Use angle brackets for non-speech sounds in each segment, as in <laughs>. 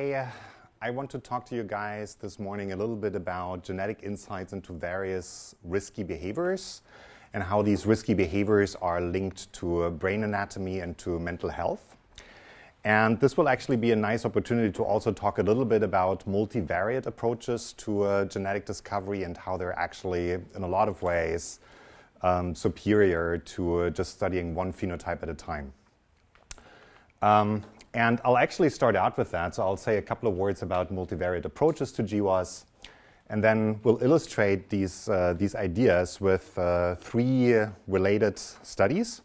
I want to talk to you guys this morning a little bit about genetic insights into various risky behaviors and how these risky behaviors are linked to brain anatomy and to mental health. And this will actually be a nice opportunity to also talk a little bit about multivariate approaches to uh, genetic discovery and how they're actually, in a lot of ways, um, superior to uh, just studying one phenotype at a time. Um, and I'll actually start out with that. So I'll say a couple of words about multivariate approaches to GWAS, and then we'll illustrate these, uh, these ideas with uh, three related studies.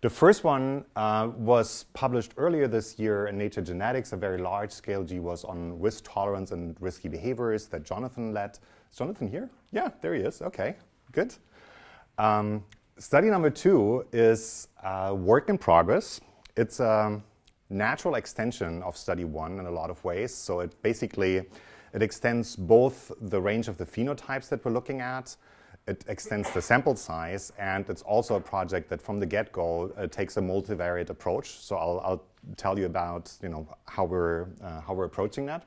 The first one uh, was published earlier this year in Nature Genetics, a very large scale GWAS on risk tolerance and risky behaviors that Jonathan led. Is Jonathan here? Yeah, there he is. Okay, good. Um, study number two is uh, work in progress. It's a natural extension of study one in a lot of ways. So it basically it extends both the range of the phenotypes that we're looking at, it extends the sample size, and it's also a project that from the get-go uh, takes a multivariate approach. So I'll, I'll, tell you about you know, how, we're, uh, how we're approaching that.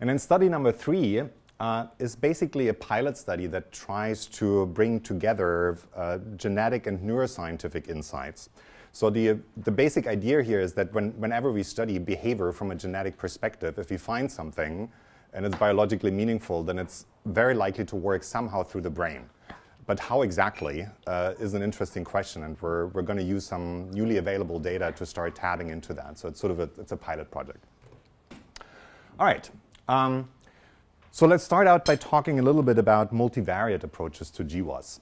And then study number three uh, is basically a pilot study that tries to bring together uh, genetic and neuroscientific insights. So the, the basic idea here is that when, whenever we study behavior from a genetic perspective, if we find something and it's biologically meaningful, then it's very likely to work somehow through the brain. But how exactly uh, is an interesting question, and we're, we're going to use some newly available data to start tapping into that. So it's sort of a, it's a pilot project. All right. Um, so let's start out by talking a little bit about multivariate approaches to GWAS.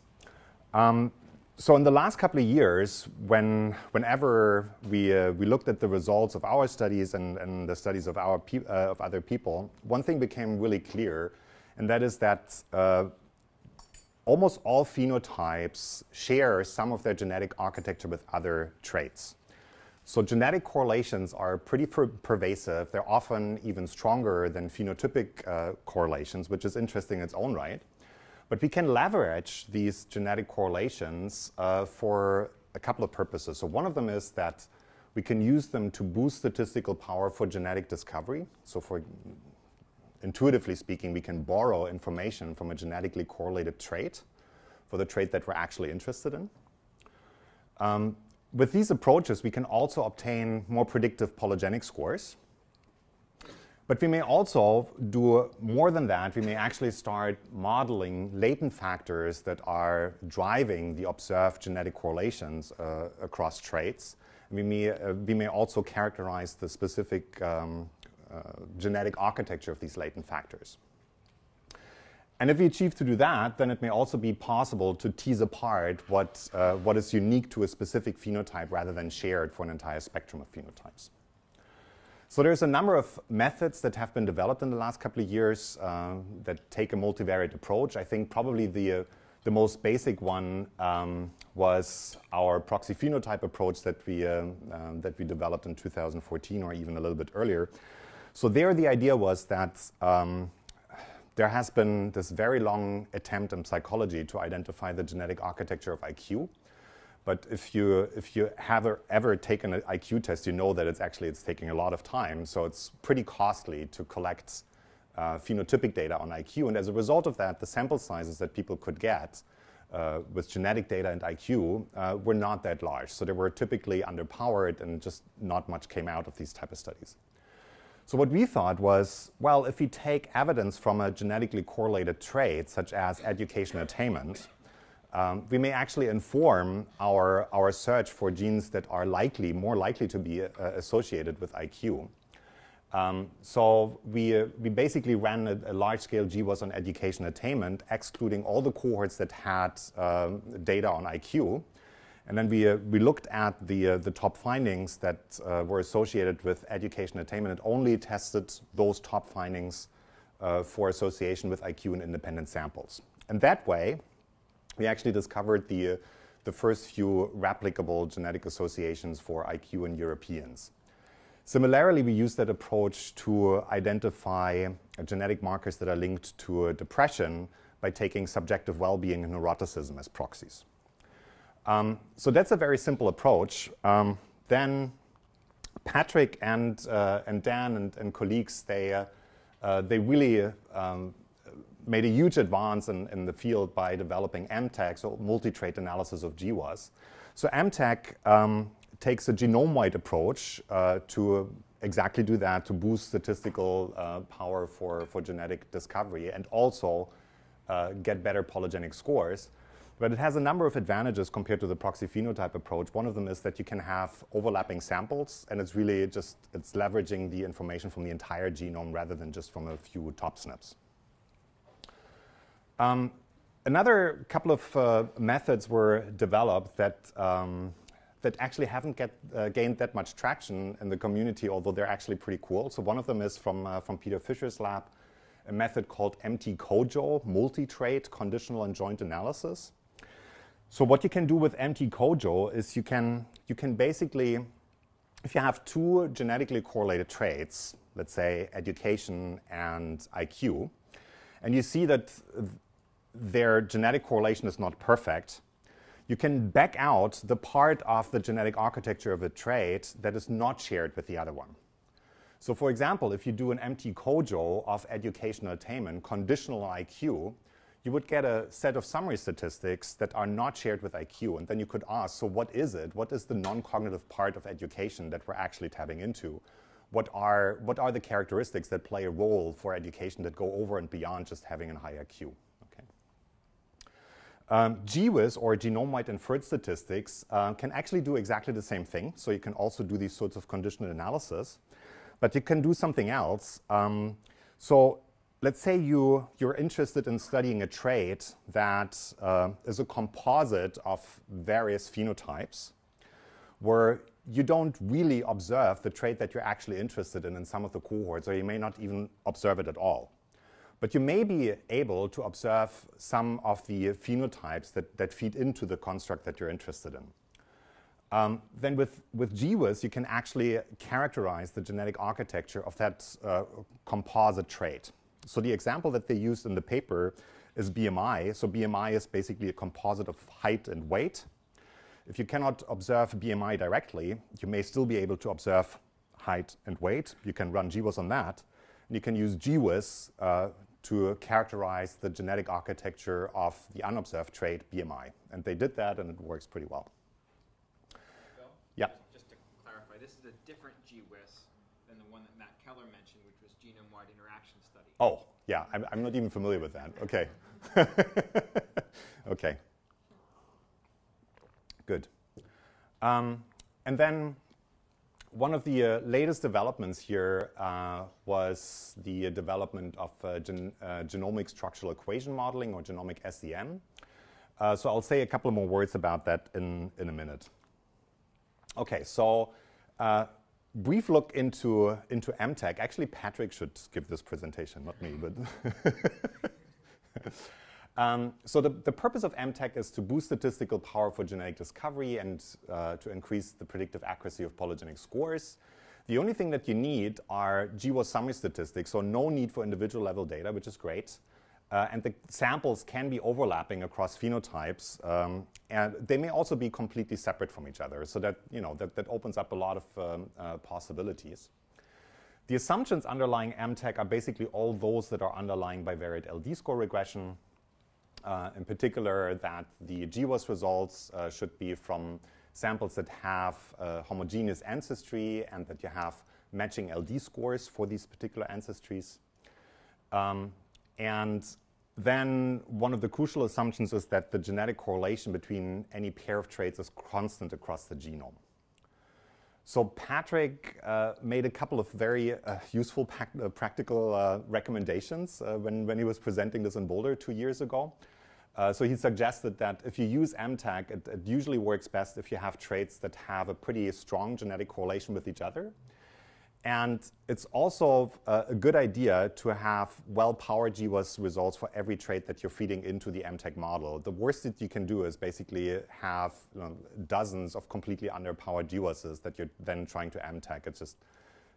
Um, so in the last couple of years, when, whenever we, uh, we looked at the results of our studies and, and the studies of, our uh, of other people, one thing became really clear, and that is that uh, almost all phenotypes share some of their genetic architecture with other traits. So genetic correlations are pretty per pervasive. They're often even stronger than phenotypic uh, correlations, which is interesting in its own right. But we can leverage these genetic correlations uh, for a couple of purposes. So one of them is that we can use them to boost statistical power for genetic discovery. So for intuitively speaking, we can borrow information from a genetically correlated trait for the trait that we're actually interested in. Um, with these approaches, we can also obtain more predictive polygenic scores. But we may also do more than that. We may actually start modeling latent factors that are driving the observed genetic correlations uh, across traits. We may, uh, we may also characterize the specific um, uh, genetic architecture of these latent factors. And if we achieve to do that, then it may also be possible to tease apart what, uh, what is unique to a specific phenotype rather than shared for an entire spectrum of phenotypes. So there's a number of methods that have been developed in the last couple of years uh, that take a multivariate approach. I think probably the, uh, the most basic one um, was our proxy phenotype approach that we, uh, um, that we developed in 2014 or even a little bit earlier. So there the idea was that um, there has been this very long attempt in psychology to identify the genetic architecture of IQ. But if you, if you have ever taken an IQ test, you know that it's actually it's taking a lot of time. So it's pretty costly to collect uh, phenotypic data on IQ. And as a result of that, the sample sizes that people could get uh, with genetic data and IQ uh, were not that large. So they were typically underpowered and just not much came out of these type of studies. So what we thought was, well, if we take evidence from a genetically correlated trait, such as education attainment, um, we may actually inform our, our search for genes that are likely, more likely to be uh, associated with IQ. Um, so we, uh, we basically ran a, a large-scale GWAS on education attainment, excluding all the cohorts that had uh, data on IQ. And then we, uh, we looked at the, uh, the top findings that uh, were associated with education attainment and only tested those top findings for association with IQ in independent samples. And that way, we actually discovered the, the first few replicable genetic associations for IQ in Europeans. Similarly, we use that approach to identify genetic markers that are linked to depression by taking subjective well-being and neuroticism as proxies. Um, so that's a very simple approach. Um, then Patrick and, uh, and Dan and, and colleagues, they, uh, uh, they really um, made a huge advance in, in the field by developing MTAG, so multi-trait analysis of GWAS. So MTAG um, takes a genome-wide approach uh, to exactly do that, to boost statistical uh, power for, for genetic discovery and also uh, get better polygenic scores. But it has a number of advantages compared to the proxy phenotype approach. One of them is that you can have overlapping samples, and it's really just it's leveraging the information from the entire genome rather than just from a few top SNPs. Um, another couple of uh, methods were developed that um, that actually haven't get, uh, gained that much traction in the community, although they're actually pretty cool. So one of them is from uh, from Peter Visscher's lab, a method called MT-COJO, multi-trait conditional and joint analysis. So what you can do with MT-COJO is you can, you can basically, if you have two genetically correlated traits, let's say education and IQ, and you see that their genetic correlation is not perfect, you can back out the part of the genetic architecture of a trait that is not shared with the other one. So for example, if you do an MT-COJO of educational attainment, conditional IQ, you would get a set of summary statistics that are not shared with IQ. And then you could ask, so what is it? What is the non-cognitive part of education that we're actually tapping into? What are, what are the characteristics that play a role for education that go over and beyond just having a high IQ? Um, GWIS, or genome-wide inferred statistics, uh, can actually do exactly the same thing. So you can also do these sorts of conditional analysis. But you can do something else. Um, so let's say you, you're interested in studying a trait that uh, is a composite of various phenotypes where you don't really observe the trait that you're actually interested in in some of the cohorts, or you may not even observe it at all. But you may be able to observe some of the phenotypes that, that feed into the construct that you're interested in. Um, then with, with GWIS, you can actually characterize the genetic architecture of that uh, composite trait. So the example that they used in the paper is BMI. So BMI is basically a composite of height and weight. If you cannot observe BMI directly, you may still be able to observe height and weight. You can run GWAS on that. And you can use GWIS uh, to characterize the genetic architecture of the unobserved trait BMI. And they did that, and it works pretty well. Phil? Yeah. Just to clarify, this is a different GWIS than the one that Matt Keller mentioned, which was genome-wide interaction study. Oh, yeah, I'm, I'm not even familiar with that. Okay. <laughs> okay. Good. Um, and then one of the uh, latest developments here uh, was the uh, development of uh, gen uh, genomic structural equation modeling or genomic SEM. So I'll say a couple more words about that in, in a minute. Okay, so brief look into, into MTAG. Actually, Patrick should give this presentation, not me, but. <laughs> um, so the, the purpose of MTAG is to boost statistical power for genetic discovery and uh, to increase the predictive accuracy of polygenic scores. The only thing that you need are GWAS summary statistics, so no need for individual level data, which is great. Uh, and the samples can be overlapping across phenotypes, um, and they may also be completely separate from each other. So that you know that, that opens up a lot of um, uh, possibilities. The assumptions underlying MTAG are basically all those that are underlying bivariate LD score regression. Uh, in particular, that the GWAS results uh, should be from samples that have homogeneous ancestry and that you have matching LD scores for these particular ancestries. Um, and then one of the crucial assumptions is that the genetic correlation between any pair of traits is constant across the genome. So Patrick uh, made a couple of very uh, useful uh, practical uh, recommendations uh, when, when he was presenting this in Boulder two years ago. Uh, so he suggested that if you use MTAG, it, it usually works best if you have traits that have a pretty strong genetic correlation with each other. And it's also uh, a good idea to have well-powered GWAS results for every trait that you're feeding into the MTAG model. The worst that you can do is basically have you know, dozens of completely underpowered GWASs that you're then trying to MTAG. It's just,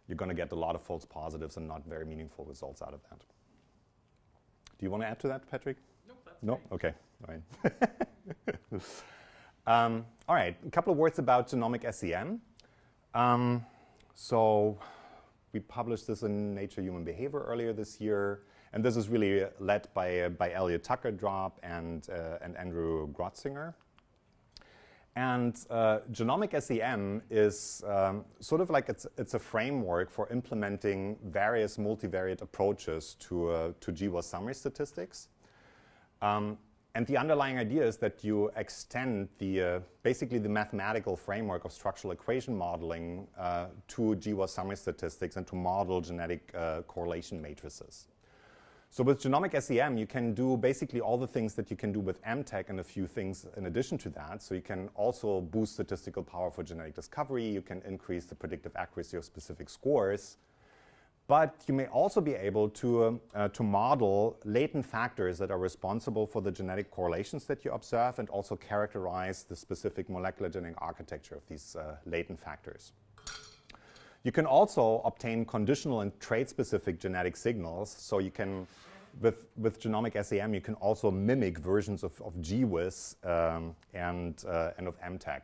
you're going to get a lot of false positives and not very meaningful results out of that. Do you want to add to that, Patrick? No? Okay. All right. <laughs> um, all right. A couple of words about genomic SEM. Um, So we published this in Nature Human Behavior earlier this year. And this is really led by, by Elliot Tucker-Drob and, uh, and Andrew Grotzinger. And uh, genomic SEM is um, sort of like it's, it's a framework for implementing various multivariate approaches to, uh, to GWAS summary statistics. Um, and the underlying idea is that you extend the, uh, basically the mathematical framework of structural equation modeling uh, to GWAS summary statistics and to model genetic uh, correlation matrices. So with genomic SEM, you can do basically all the things that you can do with MTAG and a few things in addition to that. So you can also boost statistical power for genetic discovery. You can increase the predictive accuracy of specific scores. But you may also be able to, um, uh, to model latent factors that are responsible for the genetic correlations that you observe and also characterize the specific molecular genetic architecture of these uh, latent factors. You can also obtain conditional and trait-specific genetic signals. So you can, with, with genomic SEM, you can also mimic versions of, of GWAS um, and, uh, and of MTAG.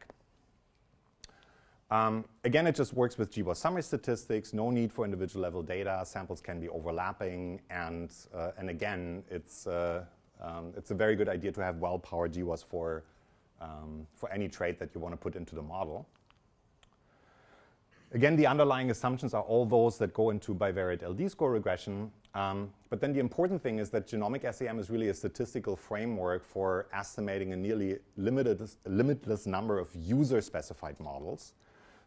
Um, again, it just works with GWAS summary statistics, no need for individual level data, samples can be overlapping, and, uh, and again, it's, uh, um, it's a very good idea to have well-powered GWAS for, um, for any trait that you want to put into the model. Again, the underlying assumptions are all those that go into bivariate LD score regression. Um, but then the important thing is that genomic SEM is really a statistical framework for estimating a nearly limited, limitless number of user-specified models.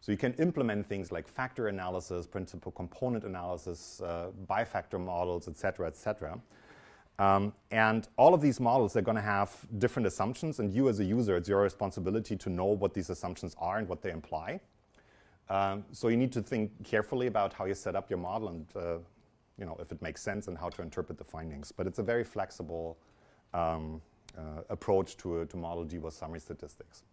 So you can implement things like factor analysis, principal component analysis, uh, bifactor models, et cetera, et cetera. Um, and all of these models are going to have different assumptions, and you as a user, it's your responsibility to know what these assumptions are and what they imply. Um, so you need to think carefully about how you set up your model and uh, you know, if it makes sense and how to interpret the findings. But it's a very flexible um, uh, approach to, to model GWAS summary statistics.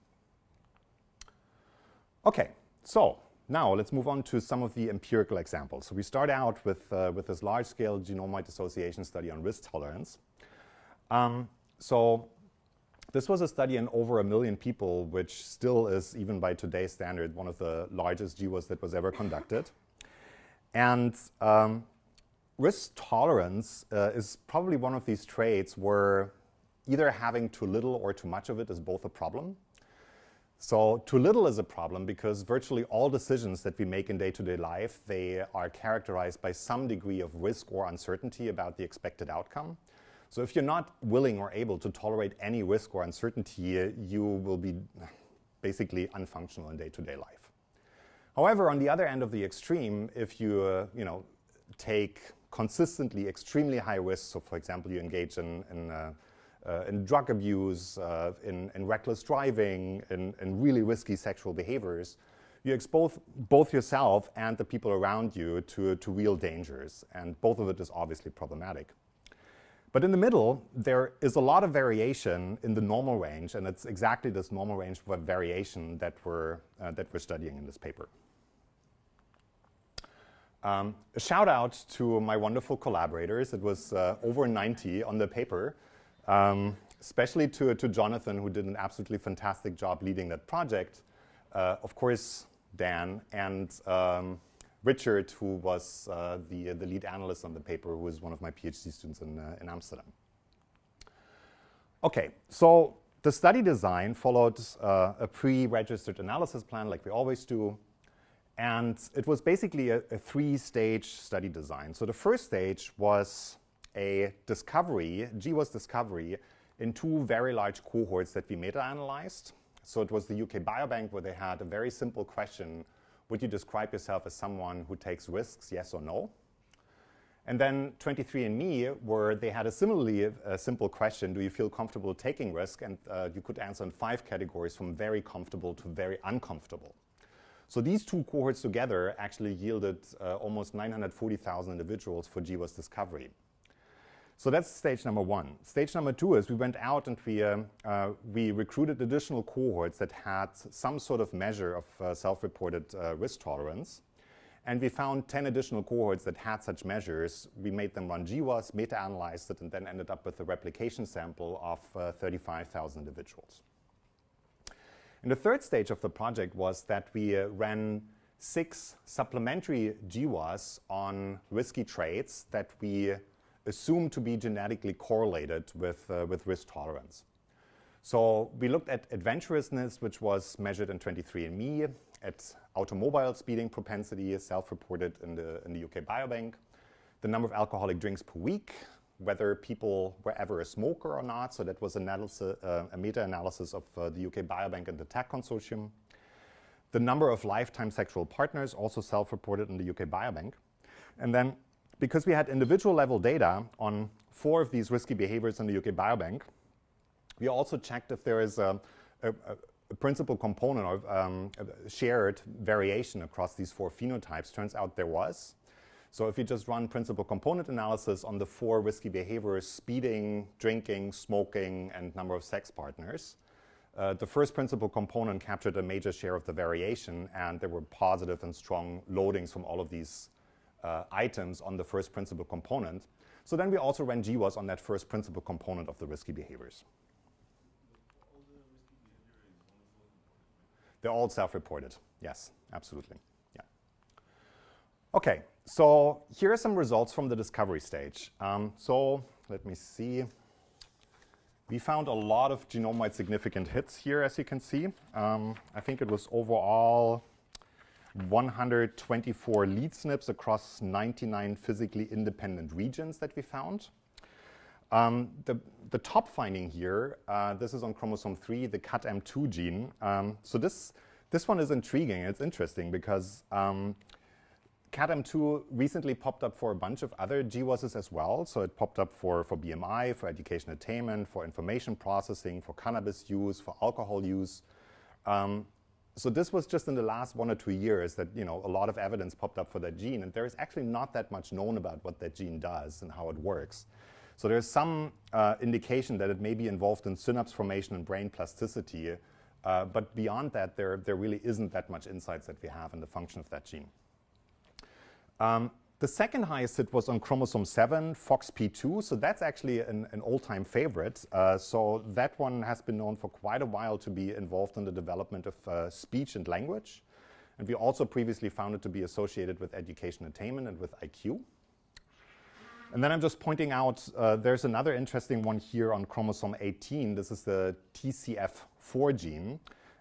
Okay, so now let's move on to some of the empirical examples. So we start out with, uh, with this large-scale genome-wide association study on risk tolerance. Um, so this was a study in over a million people, which still is, even by today's standard, one of the largest GWAS that was ever conducted. And um, risk tolerance uh, is probably one of these traits where either having too little or too much of it is both a problem. So too little is a problem because virtually all decisions that we make in day-to-day -day life, they are characterized by some degree of risk or uncertainty about the expected outcome. So if you're not willing or able to tolerate any risk or uncertainty, you will be basically unfunctional in day-to-day life. However, on the other end of the extreme, if you, uh, you know, take consistently extremely high risks, so for example, you engage in, in, uh, uh, in drug abuse, uh, in, in, reckless driving, in, in, really risky sexual behaviors, you expose both yourself and the people around you to, to real dangers, and both of it is obviously problematic. But in the middle, there is a lot of variation in the normal range, and it's exactly this normal range of variation that we're, uh, that we're studying in this paper. Um, a shout out to my wonderful collaborators. It was uh, over 90 on the paper, um, especially to, to Jonathan, who did an absolutely fantastic job leading that project. Uh, of course, Dan, and um, Richard, who was uh, the, the lead analyst on the paper, who is one of my PhD students in, uh, in Amsterdam. Okay, so the study design followed uh, a pre-registered analysis plan like we always do. And it was basically a, a three-stage study design. So the first stage was a discovery, GWAS discovery, in two very large cohorts that we meta-analyzed. So it was the UK Biobank where they had a very simple question would you describe yourself as someone who takes risks, yes or no? And then 23andMe, where they had a similarly simple question, do you feel comfortable taking risk? And uh, you could answer in five categories from very comfortable to very uncomfortable. So these two cohorts together actually yielded uh, almost 940,000 individuals for GWAS discovery. So that's stage number one. Stage number two is we went out and we, uh, uh, we recruited additional cohorts that had some sort of measure of uh, self-reported uh, risk tolerance. And we found 10 additional cohorts that had such measures. We made them run GWAS, meta-analyzed it, and then ended up with a replication sample of uh, 35,000 individuals. And the third stage of the project was that we uh, ran six supplementary GWAS on risky traits that we assume to be genetically correlated with, uh, with risk tolerance. So we looked at adventurousness, which was measured in 23andMe, at automobile speeding propensity, self-reported in the, in the UK Biobank, the number of alcoholic drinks per week, whether people were ever a smoker or not. So that was analysis, uh, a meta-analysis of uh, the UK Biobank and the TAG Consortium. The number of lifetime sexual partners, also self-reported in the UK Biobank. And then, because we had individual level data on four of these risky behaviors in the UK Biobank, we also checked if there is a, a, a principal component of um, shared variation across these four phenotypes. Turns out there was. So if you just run principal component analysis on the four risky behaviors, speeding, drinking, smoking, and number of sex partners, uh, the first principal component captured a major share of the variation, and there were positive and strong loadings from all of these uh, items on the first principal component. So then we also ran GWAS on that first principal component of the risky behaviors. They're all self-reported. Yes, absolutely. Yeah. Okay, so here are some results from the discovery stage. Um, so let me see. We found a lot of genome-wide significant hits here, as you can see. Um, I think it was overall 124 lead SNPs across 99 physically independent regions that we found. Um, the, the, top finding here, uh, this is on chromosome 3, the CADM2 gene. Um, so this, this one is intriguing. It's interesting because um, CADM2 recently popped up for a bunch of other GWASs as well. So it popped up for, for BMI, for education attainment, for information processing, for cannabis use, for alcohol use. Um, so this was just in the last one or two years that you know a lot of evidence popped up for that gene, and there is actually not that much known about what that gene does and how it works. So there's some uh, indication that it may be involved in synapse formation and brain plasticity, uh, but beyond that, there, there really isn't that much insights that we have in the function of that gene. Um, the second highest hit was on chromosome 7, FOXP2, so that's actually an, an old-time favorite. Uh, so that one has been known for quite a while to be involved in the development of uh, speech and language. And we also previously found it to be associated with education attainment and with IQ. And then I'm just pointing out uh, there's another interesting one here on chromosome 18. This is the TCF4 gene,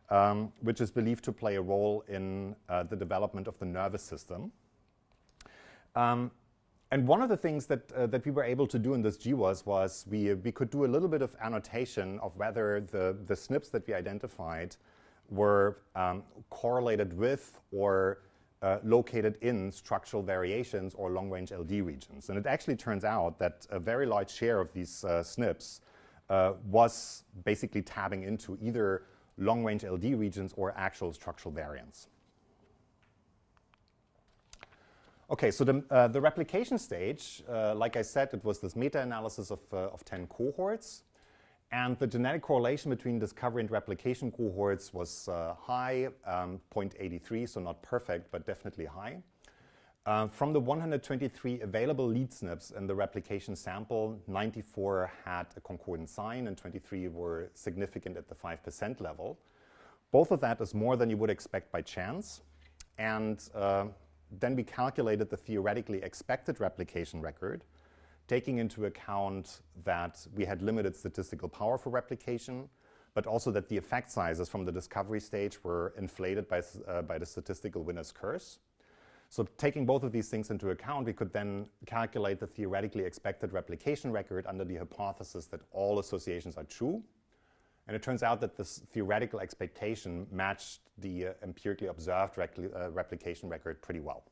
um, which is believed to play a role in uh, the development of the nervous system. Um, and one of the things that, uh, that we were able to do in this GWAS was we, we could do a little bit of annotation of whether the, the SNPs that we identified were um, correlated with or uh, located in structural variations or long-range LD regions. And it actually turns out that a very large share of these uh, SNPs uh, was basically tabbing into either long-range LD regions or actual structural variants. Okay, so the, uh, the replication stage, uh, like I said, it was this meta-analysis of, uh, of 10 cohorts. And the genetic correlation between discovery and replication cohorts was uh, high, um, 0.83, so not perfect, but definitely high. Uh, from the 123 available lead SNPs in the replication sample, 94 had a concordant sign and 23 were significant at the 5% level. Both of that is more than you would expect by chance. And uh, then we calculated the theoretically expected replication record, taking into account that we had limited statistical power for replication, but also that the effect sizes from the discovery stage were inflated by, uh, by the statistical winner's curse. So taking both of these things into account, we could then calculate the theoretically expected replication record under the hypothesis that all associations are true. And it turns out that this theoretical expectation matched the uh, empirically observed uh, replication record pretty well.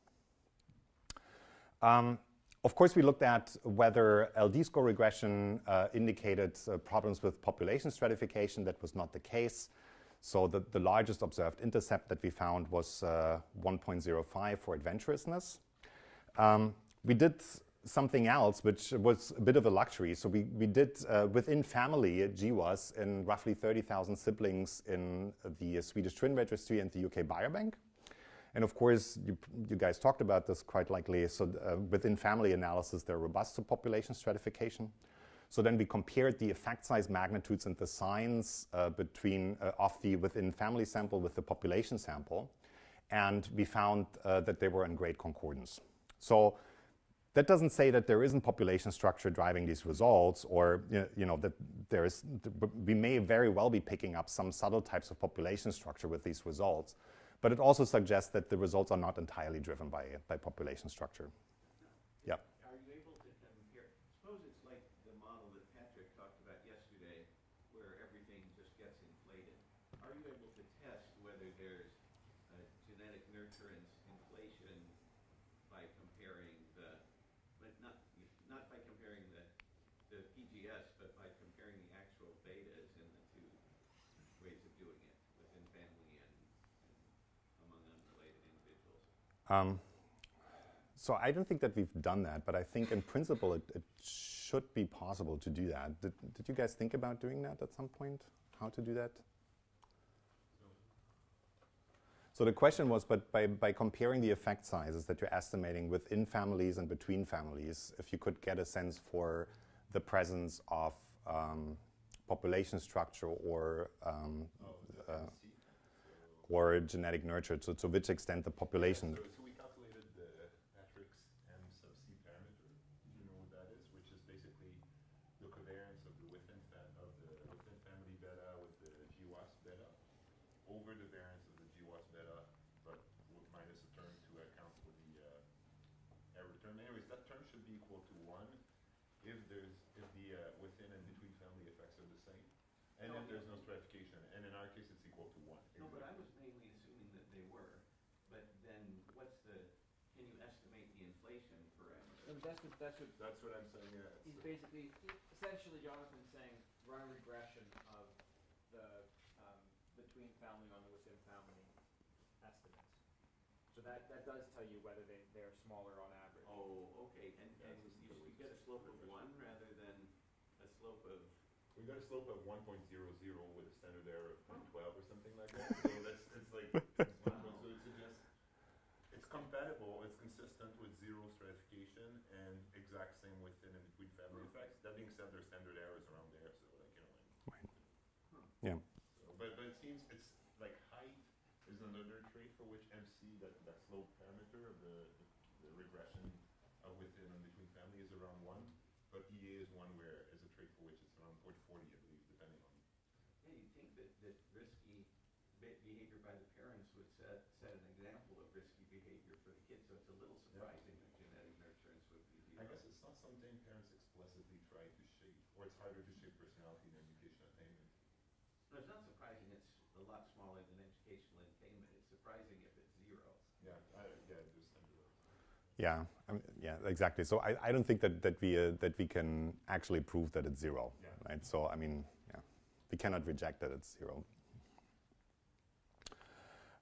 Um, of course, we looked at whether LD score regression uh, indicated uh, problems with population stratification. That was not the case. So the, the largest observed intercept that we found was uh, 1.05 for adventurousness. Um, we did something else, which was a bit of a luxury. So we, we did uh, within family GWAS in roughly 30,000 siblings in the Swedish Twin Registry and the UK Biobank. And of course, you, you guys talked about this quite likely. So uh, within family analysis, they're robust to population stratification. So then we compared the effect size magnitudes and the signs uh, between uh, of the within family sample with the population sample. and we found uh, that they were in great concordance. So that doesn't say that there isn't population structure driving these results, or you know that there is. We may very well be picking up some subtle types of population structure with these results, but it also suggests that the results are not entirely driven by by population structure. Yeah. Are you able to compare? Suppose it's like the model that Patrick talked about yesterday, where everything just gets inflated. Are you able to test whether there's a genetic nurturance inflation by comparing the, but not not by comparing the the PGS, but by comparing the actual betas in the two ways of doing it within family and, and among unrelated individuals? Um, so I don't think that we've done that, but I think in principle it, it should be possible to do that. Did, did you guys think about doing that at some point? How to do that? So the question was, but by, by comparing the effect sizes that you're estimating within families and between families, if you could get a sense for the presence of um, population structure or um, uh, or genetic nurture, to, to which extent the population. So, so we calculated the matrix M sub C parameter. You know what that is, which is basically the covariance of the within fa- of the within family beta with the GWAS beta over the variance of the GWAS beta, but with minus a term to account for the uh, error term. Anyways, that term should be equal to one if there's if the uh, within and between family effects are the same, and No, if there's no stratification. And in our case, it's equal to one. No, but I was mainly assuming that they were, but then what's the, can you estimate the inflation parameter? And that's what, that's what, That's what I'm saying. Yeah. he's So- basically, essentially Jonathan's saying, run a regression of the, um, between family on the within family estimates. So that, that does tell you whether they, they're smaller on average. Oh, okay, and, Yeah, and it's a you, you get a slope of one rather than a slope of, We got a slope of 1.00 with a standard error of 0.12 or something like that. <laughs> So that's it's like it's one point- so it suggests it's compatible, it's consistent with zero stratification and exact same within and between family effects. That being said, there's standard errors around there, so like you know. Like, Yeah. so, but but it seems it's like height is another trait for which MC that that slope parameter of the, the, the regression of within and between family is around one, but EA is one where is a trait for which it's around 0.40, I believe, depending on. yeah, you'd think that, that risky be- behavior by the parents would set, set an example of risky behavior for the kids, so it's a little surprising that genetic nurturance would be zero. I guess it's not something parents explicitly try to shape, or it's harder to shape personality than education attainment. No, it's not surprising, it's a lot smaller than educational attainment, it's surprising if it's zero. Yeah, I, yeah, there's standard errors. Yeah, I mean, yeah, exactly. So I, I don't think that, that we uh, that we can actually prove that it's zero, Yeah. right? So I mean, yeah, we cannot reject that it's zero.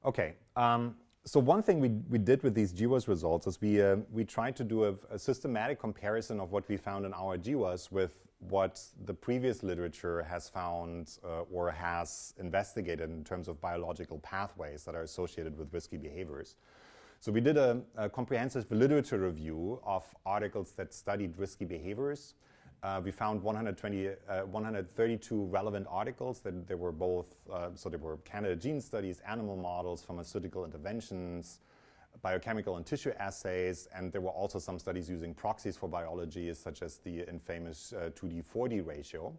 Okay. Um, so one thing we, we did with these GWAS results is we uh, we tried to do a, a systematic comparison of what we found in our GWAS with what the previous literature has found uh, or has investigated in terms of biological pathways that are associated with risky behaviors. So we did a, a comprehensive literature review of articles that studied risky behaviors. Uh, we found 120, uh, 132 relevant articles that they were both, uh, so they were candidate gene studies, animal models, pharmaceutical interventions, biochemical and tissue assays, and there were also some studies using proxies for biology, such as the infamous uh, 2D4D ratio.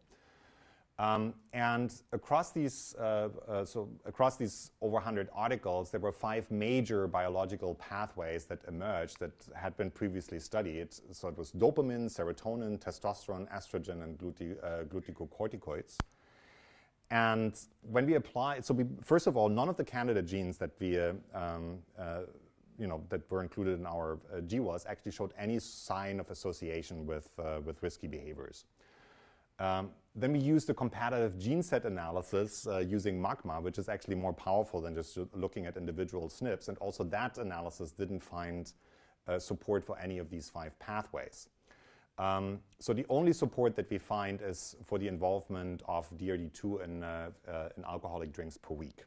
Um, and across these, uh, uh, so across these over 100 articles, there were five major biological pathways that emerged that had been previously studied. So it was dopamine, serotonin, testosterone, estrogen, and glute- uh, glucocorticoids. And when we apply, so we, first of all, none of the candidate genes that we, uh, um, uh, you know, that were included in our uh, GWAS actually showed any sign of association with, with risky behaviors. Um, then we used a comparative gene set analysis uh, using MAGMA, which is actually more powerful than just looking at individual SNPs. And also that analysis didn't find uh, support for any of these five pathways. Um, so the only support that we find is for the involvement of DRD2 in, uh, uh, in alcoholic drinks per week.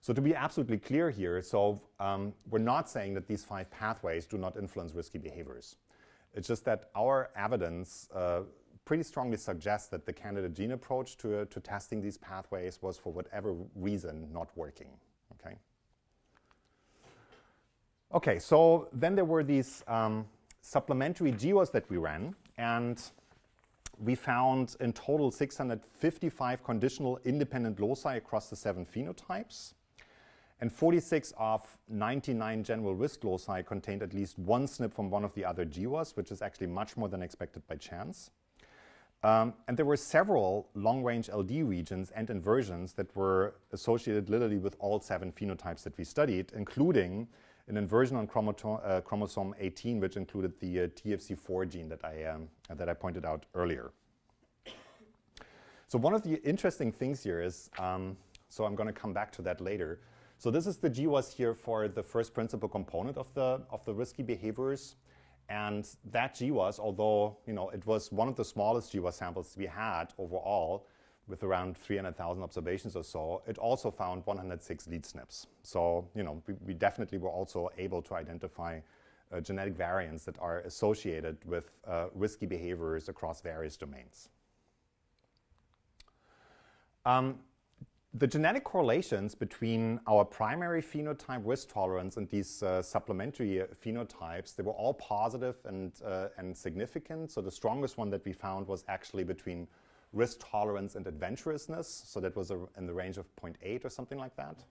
So to be absolutely clear here, so um, we're not saying that these five pathways do not influence risky behaviors. It's just that our evidence uh, pretty strongly suggests that the candidate gene approach to, uh, to testing these pathways was, for whatever reason, not working. Okay. Okay, so then there were these um, supplementary GWAS that we ran, and we found in total 655 conditional independent loci across the seven phenotypes. And 46 of 99 general risk loci contained at least one SNP from one of the other GWAS, which is actually much more than expected by chance. Um, and there were several long-range LD regions and inversions that were associated literally with all seven phenotypes that we studied, including an inversion on uh, chromosome 18, which included the uh, TFC4 gene that I, um, that I pointed out earlier. So one of the interesting things here is, um, so I'm going to come back to that later. So this is the GWAS here for the first principal component of the, of the risky behaviors. And that GWAS, although you know, it was one of the smallest GWAS samples we had overall, with around 300,000 observations or so, it also found 106 lead SNPs. So you know, we, we definitely were also able to identify uh, genetic variants that are associated with uh, risky behaviors across various domains. Um, the genetic correlations between our primary phenotype risk tolerance and these uh, supplementary phenotypes, they were all positive and, uh, and significant. So the strongest one that we found was actually between risk tolerance and adventurousness. So that was a, in the range of 0.8 or something like that.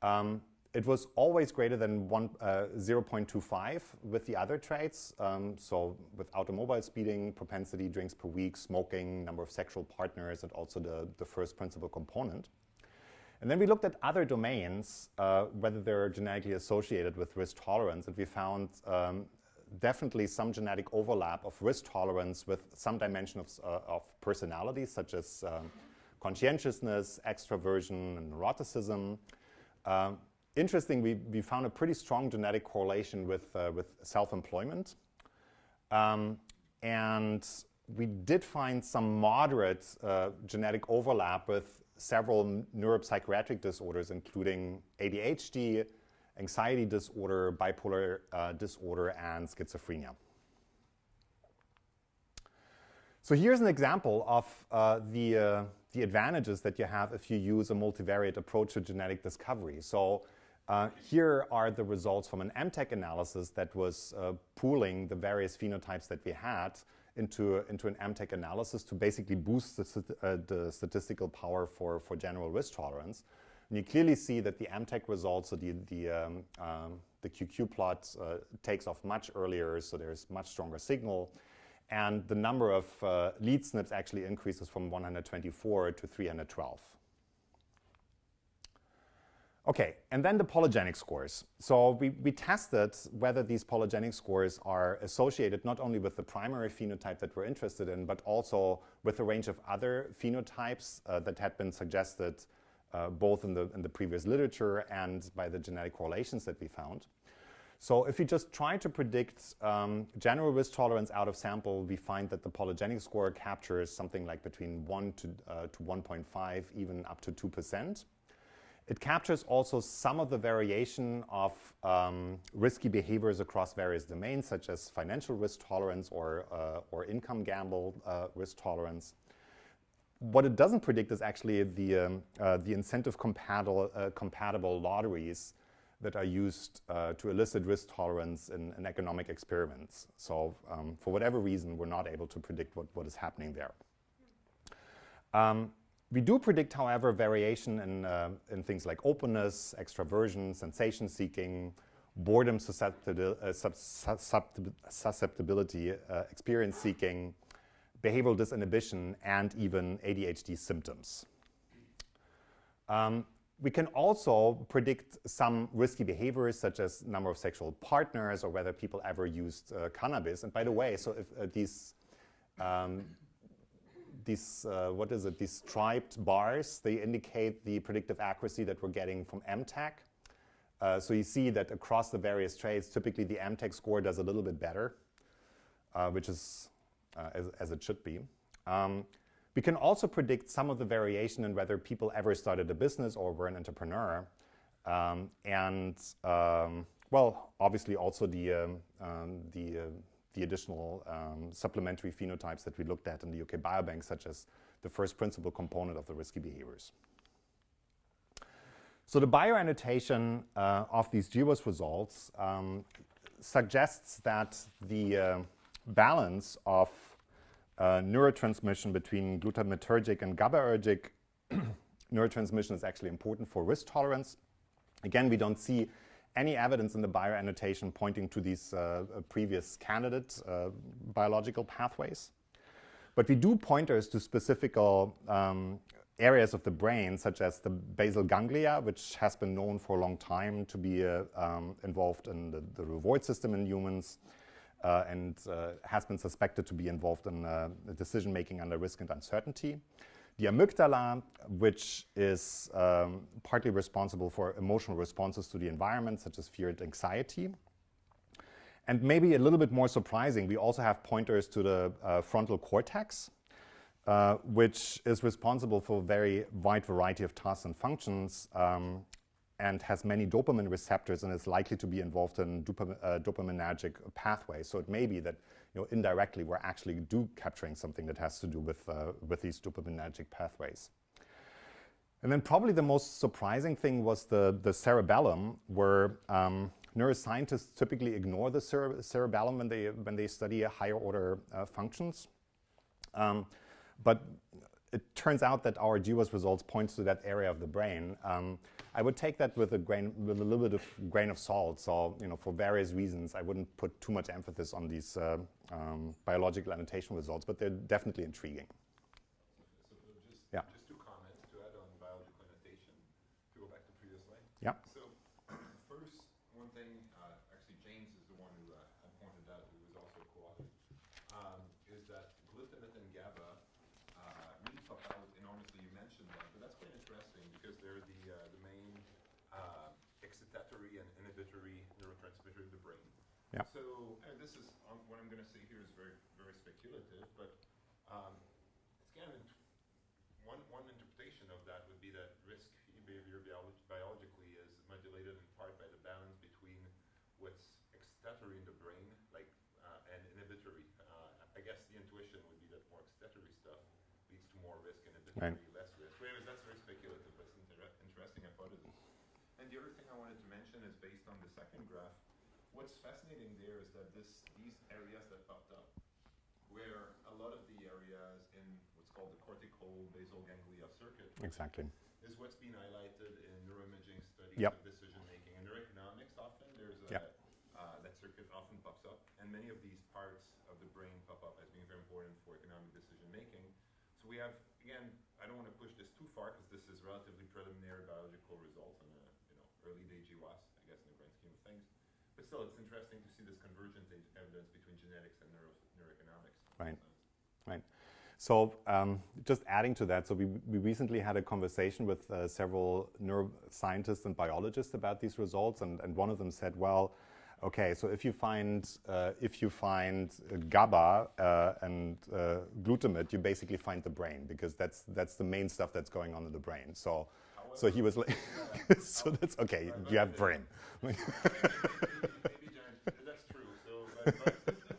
Um, it was always greater than one, uh, 0.25 with the other traits. Um, so with automobile speeding, propensity, drinks per week, smoking, number of sexual partners, and also the, the first principal component. And then we looked at other domains, uh, whether they're genetically associated with risk tolerance, and we found um, definitely some genetic overlap of risk tolerance with some dimension of, uh, of personality, such as um, conscientiousness, extroversion, and neuroticism. Um, interesting, we, we found a pretty strong genetic correlation with, uh, with self-employment. Um, and we did find some moderate uh, genetic overlap with several neuropsychiatric disorders, including ADHD, anxiety disorder, bipolar uh, disorder, and schizophrenia. So here's an example of uh, the, uh, the advantages that you have if you use a multivariate approach to genetic discovery. So uh, here are the results from an MTAG analysis that was uh, pooling the various phenotypes that we had into, into an MTAG analysis to basically boost the, uh, the, statistical power for, for general risk tolerance. And you clearly see that the MTAG results, so the, the, um, um, the QQ plot uh, takes off much earlier, so there's much stronger signal. And the number of uh, lead SNPs actually increases from 124 to 312. Okay, and then the polygenic scores. So we, we tested whether these polygenic scores are associated not only with the primary phenotype that we're interested in, but also with a range of other phenotypes uh, that had been suggested uh, both in the, in the previous literature and by the genetic correlations that we found. So if we just try to predict um, general risk tolerance out of sample, we find that the polygenic score captures something like between 1 to, uh, to 1.5, even up to 2%. It captures also some of the variation of um, risky behaviors across various domains, such as financial risk tolerance or, uh, or income gamble uh, risk tolerance. What it doesn't predict is actually the, um, uh, the incentive compatible, uh, compatible lotteries that are used uh, to elicit risk tolerance in, in economic experiments. So um, for whatever reason, we're not able to predict what, what is happening there. We do predict, however, variation in, uh, in things like openness, extraversion, sensation seeking, boredom uh, susceptibility, uh, experience seeking, behavioral disinhibition, and even ADHD symptoms. Um, we can also predict some risky behaviors, such as number of sexual partners or whether people ever used uh, cannabis. And by the way, so if uh, these um, these, uh, what is it, these striped bars, they indicate the predictive accuracy that we're getting from MTAG. Uh, so you see that across the various trades, typically the MTAG score does a little bit better, uh, which is uh, as, as, it should be. Um, we can also predict some of the variation in whether people ever started a business or were an entrepreneur. Um, and, um, well, obviously also the, um, um, the uh, the additional um, supplementary phenotypes that we looked at in the UK Biobank, such as the first principal component of the risky behaviors. So the bioannotation uh, of these GWAS results um, suggests that the uh, balance of uh, neurotransmission between glutamatergic and GABAergic <clears throat> neurotransmission is actually important for risk tolerance. Again, we don't see any evidence in the bioannotation pointing to these uh, previous candidate uh, biological pathways. But we do pointers to specific um, areas of the brain, such as the basal ganglia, which has been known for a long time to be uh, um, involved in the, the, reward system in humans uh, and uh, has been suspected to be involved in uh, decision making under risk and uncertainty. The amygdala, which is um, partly responsible for emotional responses to the environment, such as fear and anxiety. And maybe a little bit more surprising, we also have pointers to the uh, frontal cortex, uh, which is responsible for a very wide variety of tasks and functions um, and has many dopamine receptors and is likely to be involved in dopam uh, dopaminergic pathways. So it may be that you know, indirectly we're actually do capturing something that has to do with, uh, with these dopaminergic pathways. And then probably the most surprising thing was the, the cerebellum, where um, neuroscientists typically ignore the cere cerebellum when they, when they study higher order uh, functions. Um, but it turns out that our GWAS results points to that area of the brain. Um, I would take that with a grain, with a little bit of grain of salt. So, you know, for various reasons, I wouldn't put too much emphasis on these uh, um, biological annotation results, but they're definitely intriguing. So, so just, yeah. just two comments to add on biological annotation. To go back to previous slide. Yeah. So, first, one thing, uh, actually, James is the one who uh, had pointed out, who was also a co-author, um, is that glutamate and GABA uh, really pop out enormously. You mentioned that, but that's quite interesting because they're the uh, the main uh, excitatory and inhibitory neurotransmitter in the brain. Yeah. So uh, this is um, what I'm going to say here is very very speculative, but um, it's kind of one one interpretation of that would be that risk behavior biolo- biologically is modulated in part by the balance between what's excitatory in the brain, like uh, and inhibitory. Uh, I guess the intuition would be that more excitatory stuff leads to more risk, and inhibitory Right. less risk. Anyways, that's very speculative, but it's an inter- interesting hypothesis. And the other thing I wanted to mention is based on the second graph. What's fascinating there is that this these areas that popped up, where a lot of the areas in what's called the cortical basal ganglia circuit Exactly. is what's been highlighted in neuroimaging studies Yep. of decision making. In neuroeconomics, often there's a, Yep. uh, that circuit often pops up, and many of these parts of the brain pop up as being very important for economic decision making. So we have again, I don't want to push this too far because this is relatively preliminary biological results and uh, you know early day GWAS, I guess in the grand scheme of things. But still, it's interesting to see this convergent e- evidence between genetics and neuro- neuroeconomics. Right. Right. So um, just adding to that, so we, we recently had a conversation with uh, several neuroscientists and biologists about these results, and, and one of them said, well, okay, so if you find uh, if you find GABA uh, and uh, glutamate, you basically find the brain because that's that's the main stuff that's going on in the brain. So so he was like, <laughs> so that's okay. You have brain. maybe, maybe John, that's true. So, but,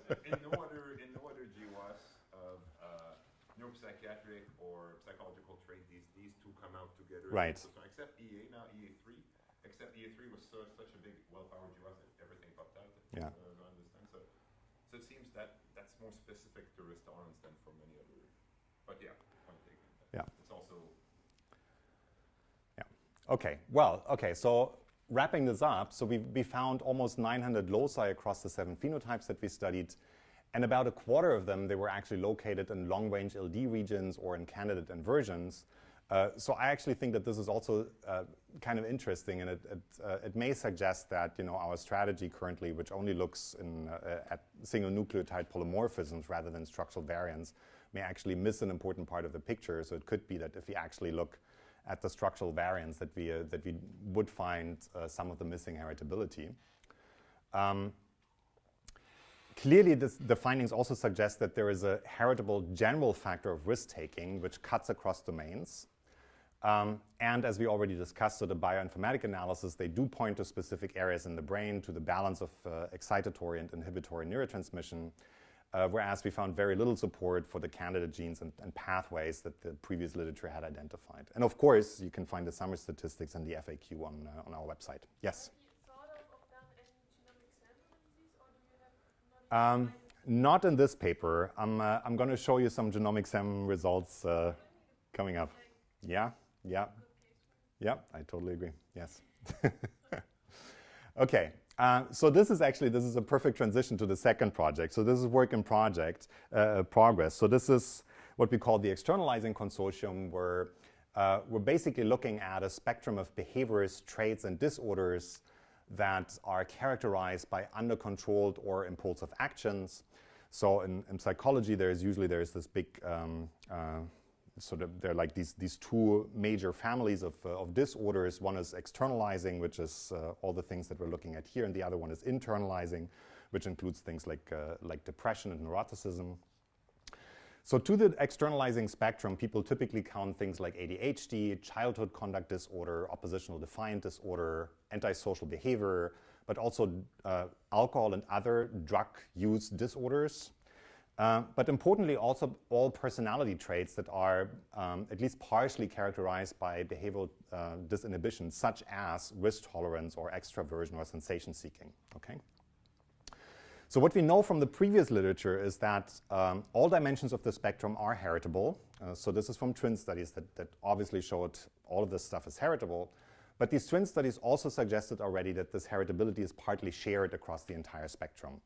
but in no other in no other GWAS of uh, neuropsychiatric or psychological trait, these these two come out together. Right. So, except EA now EA three, except EA three was so, such a big well-powered GWAS that everything popped out. Yeah. So, I don't understand. So, so it seems that that's more specific to Restaurants than for many other. But yeah, point taken. Yeah. It's also Okay, well, okay, so wrapping this up, so we, we found almost 900 loci across the seven phenotypes that we studied, and about a quarter of them, they were actually located in long-range LD regions or in candidate inversions. Uh, so I actually think that this is also uh, kind of interesting, and it, it, uh, it may suggest that you know our strategy currently, which only looks in, uh, at single nucleotide polymorphisms rather than structural variants, may actually miss an important part of the picture. So it could be that if we actually look at the structural variants that we, uh, that we would find uh, some of the missing heritability. Um, clearly, this, the findings also suggest that there is a heritable general factor of risk taking which cuts across domains. Um, and as we already discussed, so the bioinformatic analysis, they do point to specific areas in the brain, to the balance of uh, excitatory and inhibitory neurotransmission. Uh, whereas we found very little support for the candidate genes and, and, pathways that the previous literature had identified. And of course, you can find the summary statistics and the FAQ on, uh, on our website. Yes? Um, not in this paper. I'm, uh, I'm going to show you some genomic SEM results uh, coming up. Yeah, yeah. Yeah, I totally agree. Yes. <laughs> okay. Uh, so this is actually this is a perfect transition to the second project. So this is work in project uh, progress. So this is what we call the externalizing consortium, where uh, we're basically looking at a spectrum of behaviors, traits, and disorders that are characterized by under-controlled or impulsive actions. So in, in psychology, there's usually there's this big um, there are like these these two major families of, uh, of disorders. One is externalizing, which is uh, all the things that we're looking at here, and the other one is internalizing, which includes things like uh, like depression and neuroticism. So to the externalizing spectrum, people typically count things like ADHD, childhood conduct disorder, oppositional defiant disorder, antisocial behavior, but also uh, alcohol and other drug use disorders. Uh, but importantly, also all personality traits that are um, at least partially characterized by behavioral uh, disinhibition, such as risk tolerance or extraversion or sensation seeking. Okay. So what we know from the previous literature is that um, all dimensions of the spectrum are heritable. Uh, so this is from twin studies that, that obviously showed all of this stuff is heritable. But these twin studies also suggested already that this heritability is partly shared across the entire spectrum.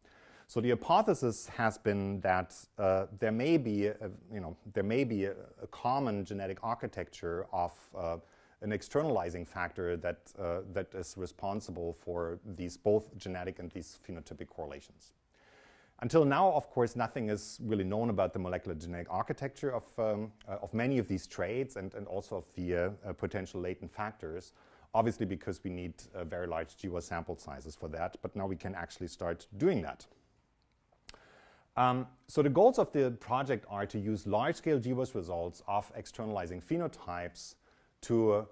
So the hypothesis has been that uh, there may be, a, you know, there may be a, a common genetic architecture of uh, an externalizing factor that, uh, that is responsible for these both genetic and these phenotypic correlations. Until now, of course, nothing is really known about the molecular genetic architecture of, um, uh, of many of these traits and, and also of the uh, uh, potential latent factors, obviously because we need very large GWAS sample sizes for that, but now we can actually start doing that. Um, so the goals of the project are to use large-scale GWAS results of externalizing phenotypes to, uh,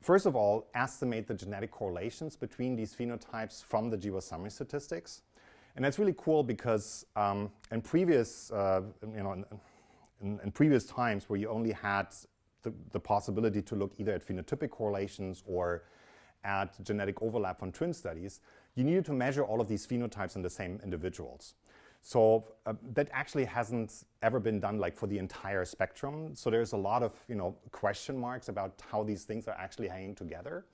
first of all, estimate the genetic correlations between these phenotypes from the GWAS summary statistics. And that's really cool because um, in previous, uh, you know, in, in, previous times where you only had the, the possibility to look either at phenotypic correlations or at genetic overlap from twin studies, you needed to measure all of these phenotypes in the same individuals. So uh, that actually hasn't ever been done like for the entire spectrum. So there's a lot of you know question marks about how these things are actually hanging together.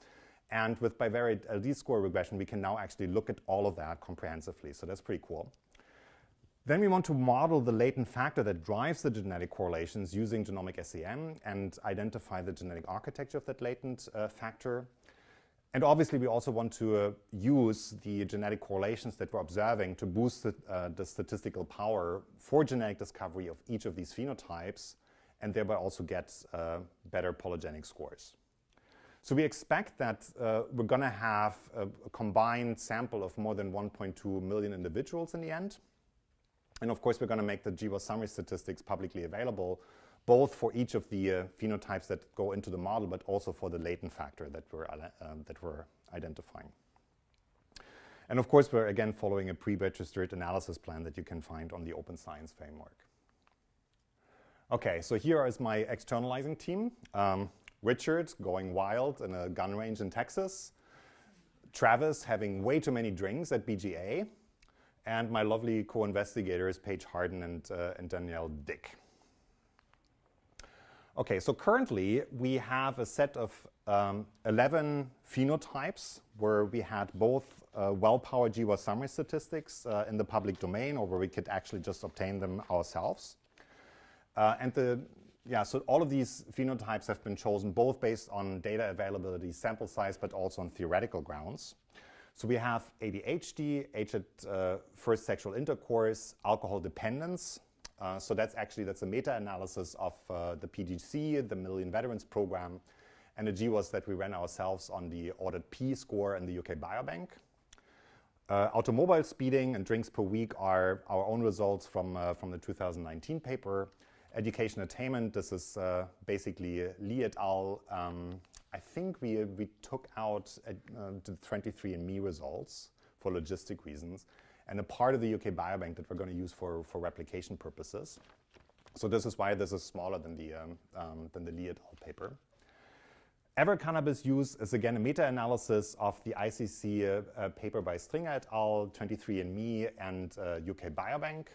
And with bivariate LD score regression, we can now actually look at all of that comprehensively. So that's pretty cool. Then we want to model the latent factor that drives the genetic correlations using genomic SEM and identify the genetic architecture of that latent uh, factor. And obviously, we also want to uh, use the genetic correlations that we're observing to boost the, uh, the, statistical power for genetic discovery of each of these phenotypes and thereby also get uh, better polygenic scores. So we expect that uh, we're going to have a, a, combined sample of more than 1.2 million individuals in the end. And of course, we're going to make the GWAS summary statistics publicly available both for each of the uh, phenotypes that go into the model, but also for the latent factor that we're, uh, that we're identifying. And of course, we're again following a pre-registered analysis plan that you can find on the Open Science Framework. Okay, so here is my externalizing team. Um, Richard going wild in a gun range in Texas. Travis having way too many drinks at BGA. And my lovely co-investigators, Paige Harden and, uh, and Danielle Dick. Okay, so currently we have a set of um, 11 phenotypes where we had both uh, well-powered GWAS summary statistics uh, in the public domain or where we could actually just obtain them ourselves. Uh, and the, yeah, so all of these phenotypes have been chosen both based on data availability, sample size, but also on theoretical grounds. So we have ADHD, age at uh, first sexual intercourse, alcohol dependence, uh, so that's actually that's a meta-analysis of uh, the PGC, the Million Veterans Program, and the GWAS that we ran ourselves on the audit P score in the UK Biobank. Uh, automobile speeding and drinks per week are our own results from, uh, from the 2019 paper. Education attainment, this is uh, basically Lee et al. Um, I think we, we took out the 23andMe results for logistic reasons. And a part of the UK Biobank that we're going to use for, for replication purposes. So this is why this is smaller than the, um, um, than the Lee et al. paper. Ever cannabis use is again a meta-analysis of the ICC uh, uh, paper by Stringer et al., 23andMe, and uh, UK Biobank.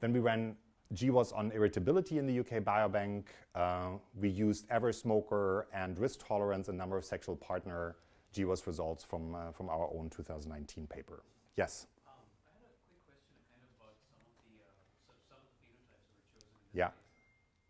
Then we ran GWAS on irritability in the UK Biobank. Uh, we used ever smoker and risk tolerance and number of sexual partner GWAS results from, uh, from our own 2019 paper. Yes? Um, I had a quick question kind of about some of the, uh, so some of the phenotypes that were chosen in this Yeah. case.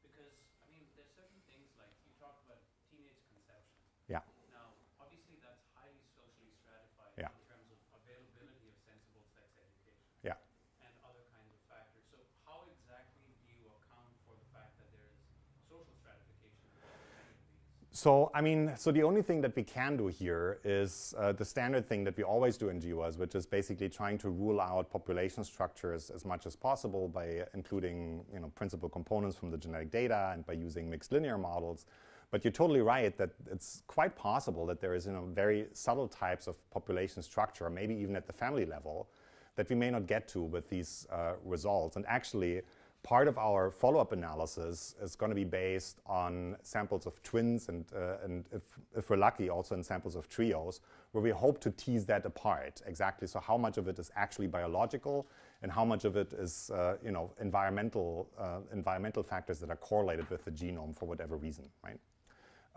Because, I mean, there's certain things like you talked about teenage conception. Yeah. Now, obviously, that's highly socially stratified Yeah. in terms of availability of sensible sex education. Yeah. And other kinds of factors. So, how exactly do you account for the fact that there is social stratification involved in any of these? So, I mean, so the only thing that we can do here is uh, the standard thing that we always do in GWAS, which is basically trying to rule out population structures as much as possible by including, you know, principal components from the genetic data and by using mixed linear models. But you're totally right that it's quite possible that there is, you know, very subtle types of population structure, maybe even at the family level, that we may not get to with these uh, results. And actually, part of our follow-up analysis is going to be based on samples of twins and, uh, and if, if we're lucky, also in samples of trios, where we hope to tease that apart exactly. So how much of it is actually biological and how much of it is, uh, you know, environmental, uh, environmental factors that are correlated with the genome for whatever reason, right?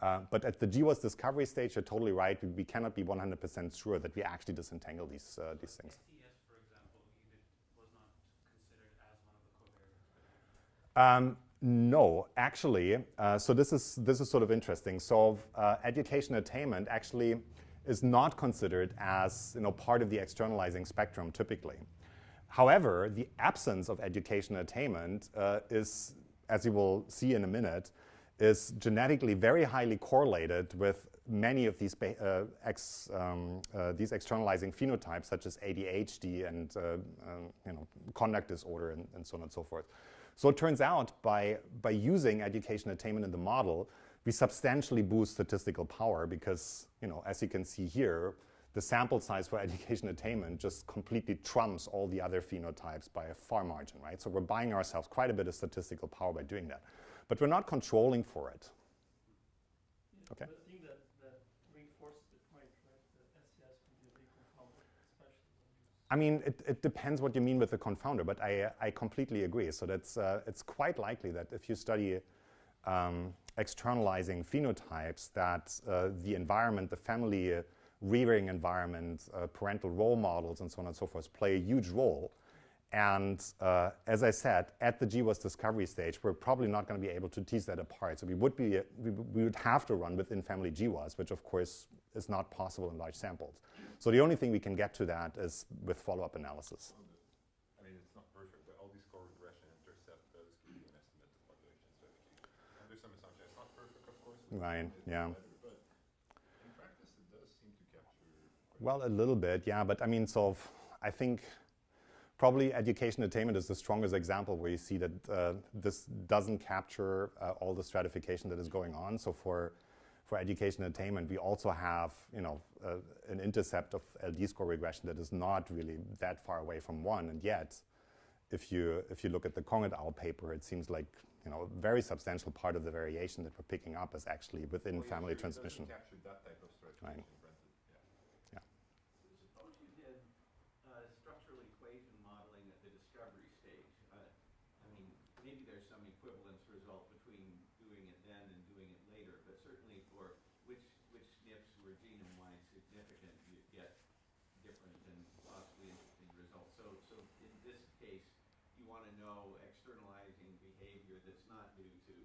Uh, but at the GWAS discovery stage, you're totally right. We, we cannot be 100% sure that we actually disentangle these, uh, these things. SES, for example, even was not considered as one of the covariates. Um, no, actually. Uh, so this is this is sort of interesting. So uh, education attainment actually is not considered as you know part of the externalizing spectrum typically. However, the absence of education attainment uh, is, as you will see in a minute, is genetically very highly correlated with many of these uh, ex, um, uh, these externalizing phenotypes, such as ADHD and uh, um, you know conduct disorder and, and so on and so forth. So it turns out by by using education attainment in the model, we substantially boost statistical power because you know as you can see here, the sample size for <laughs> education attainment just completely trumps all the other phenotypes by a far margin, right? So we're buying ourselves quite a bit of statistical power by doing that, but we're not controlling for it. Okay. But I think that, that reinforces the point, right? That SES can be a big confounder, especially when you I mean, it, it depends what you mean with the confounder, but I, I completely agree. So that's, uh, it's quite likely that if you study um, externalizing phenotypes, that uh, the environment, the family uh, rearing environment, uh, parental role models, and so on and so forth play a huge role. And uh, as I said, at the GWAS discovery stage, we're probably not going to be able to tease that apart. So we would be, we, we would have to run within family GWAS, which of course is not possible in large samples. So the only thing we can get to that is with follow-up analysis. I mean, it's not perfect, but all these intercept give you an estimate of population stratification. And there's some assumption, it's not perfect, of course. but Right, yeah. better, in practice, it does seem to capture. Well, a little bit, yeah. But I mean, so I think probably education attainment is the strongest example where you see that uh, this doesn't capture uh, all the stratification that is going on. So for for education attainment, we also have you know uh, an intercept of LD score regression that is not really that far away from one, and yet. If you, if you look at the Kong et al. paper, it seems like you know, a very substantial part of the variation that we're picking up is actually within Well, family sure, it doesn't transmission. capture that type of stratification, granted, yeah. Suppose you did uh, structural equation modeling at the discovery stage. Uh, I mean, maybe there's some equivalence result between doing it then and doing it later, but certainly for which, which SNPs were genome-wide significant, you get different and possibly interesting results. So, so in this case, you want to know externalizing behavior that's not due to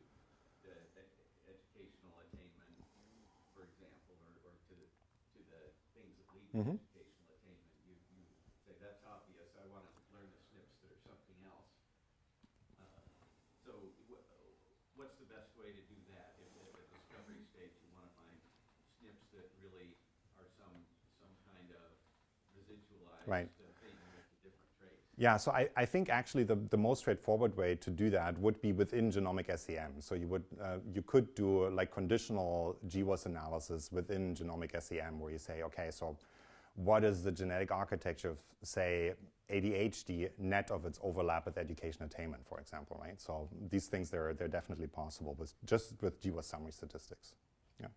the e- educational attainment, for example, or, or to, to the things that lead to Mhm. educational attainment. You, you say, that's obvious, I want to learn the SNPs that are something else. Uh, So wh- what's the best way to do that? If at the discovery stage, you want to find SNPs that really are some, some kind of residualized Right. thing with the different traits. Yeah, so I, I think actually the, the most straightforward way to do that would be within genomic SEM. So you would uh, you could do like conditional GWAS analysis within genomic SEM where you say, okay, so what is the genetic architecture of say ADHD net of its overlap with education attainment, for example, right? So these things, they're, they're definitely possible with just with GWAS summary statistics. Yeah.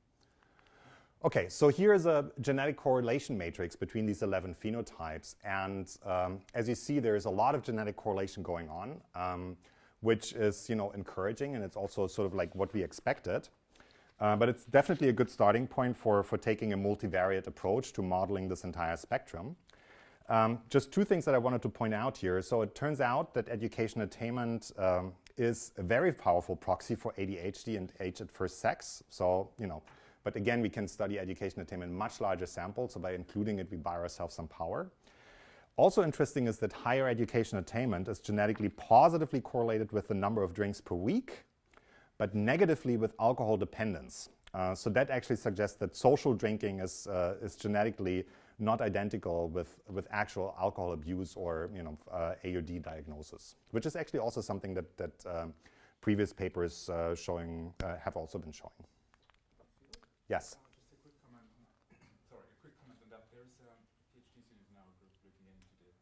Okay, so here's a genetic correlation matrix between these 11 phenotypes. And um, as you see, there's a lot of genetic correlation going on, um, which is, you know, encouraging. And it's also sort of like what we expected. Uh, but it's definitely a good starting point for, for taking a multivariate approach to modeling this entire spectrum. Um, just two things that I wanted to point out here. So it turns out that education attainment um, is a very powerful proxy for ADHD and age at first sex. So, you know, but again, we can study education attainment in much larger samples. So by including it, we buy ourselves some power. Also interesting is that higher education attainment is genetically positively correlated with the number of drinks per week, but negatively with alcohol dependence. Uh, so that actually suggests that social drinking is, uh, is genetically not identical with, with actual alcohol abuse or you know, uh, AUD diagnosis, which is actually also something that, that um, previous papers uh, showing uh, have also been showing. Yes. Uh, just a quick comment. Sorry, a quick comment on that. There's a PhD student in our group looking into this,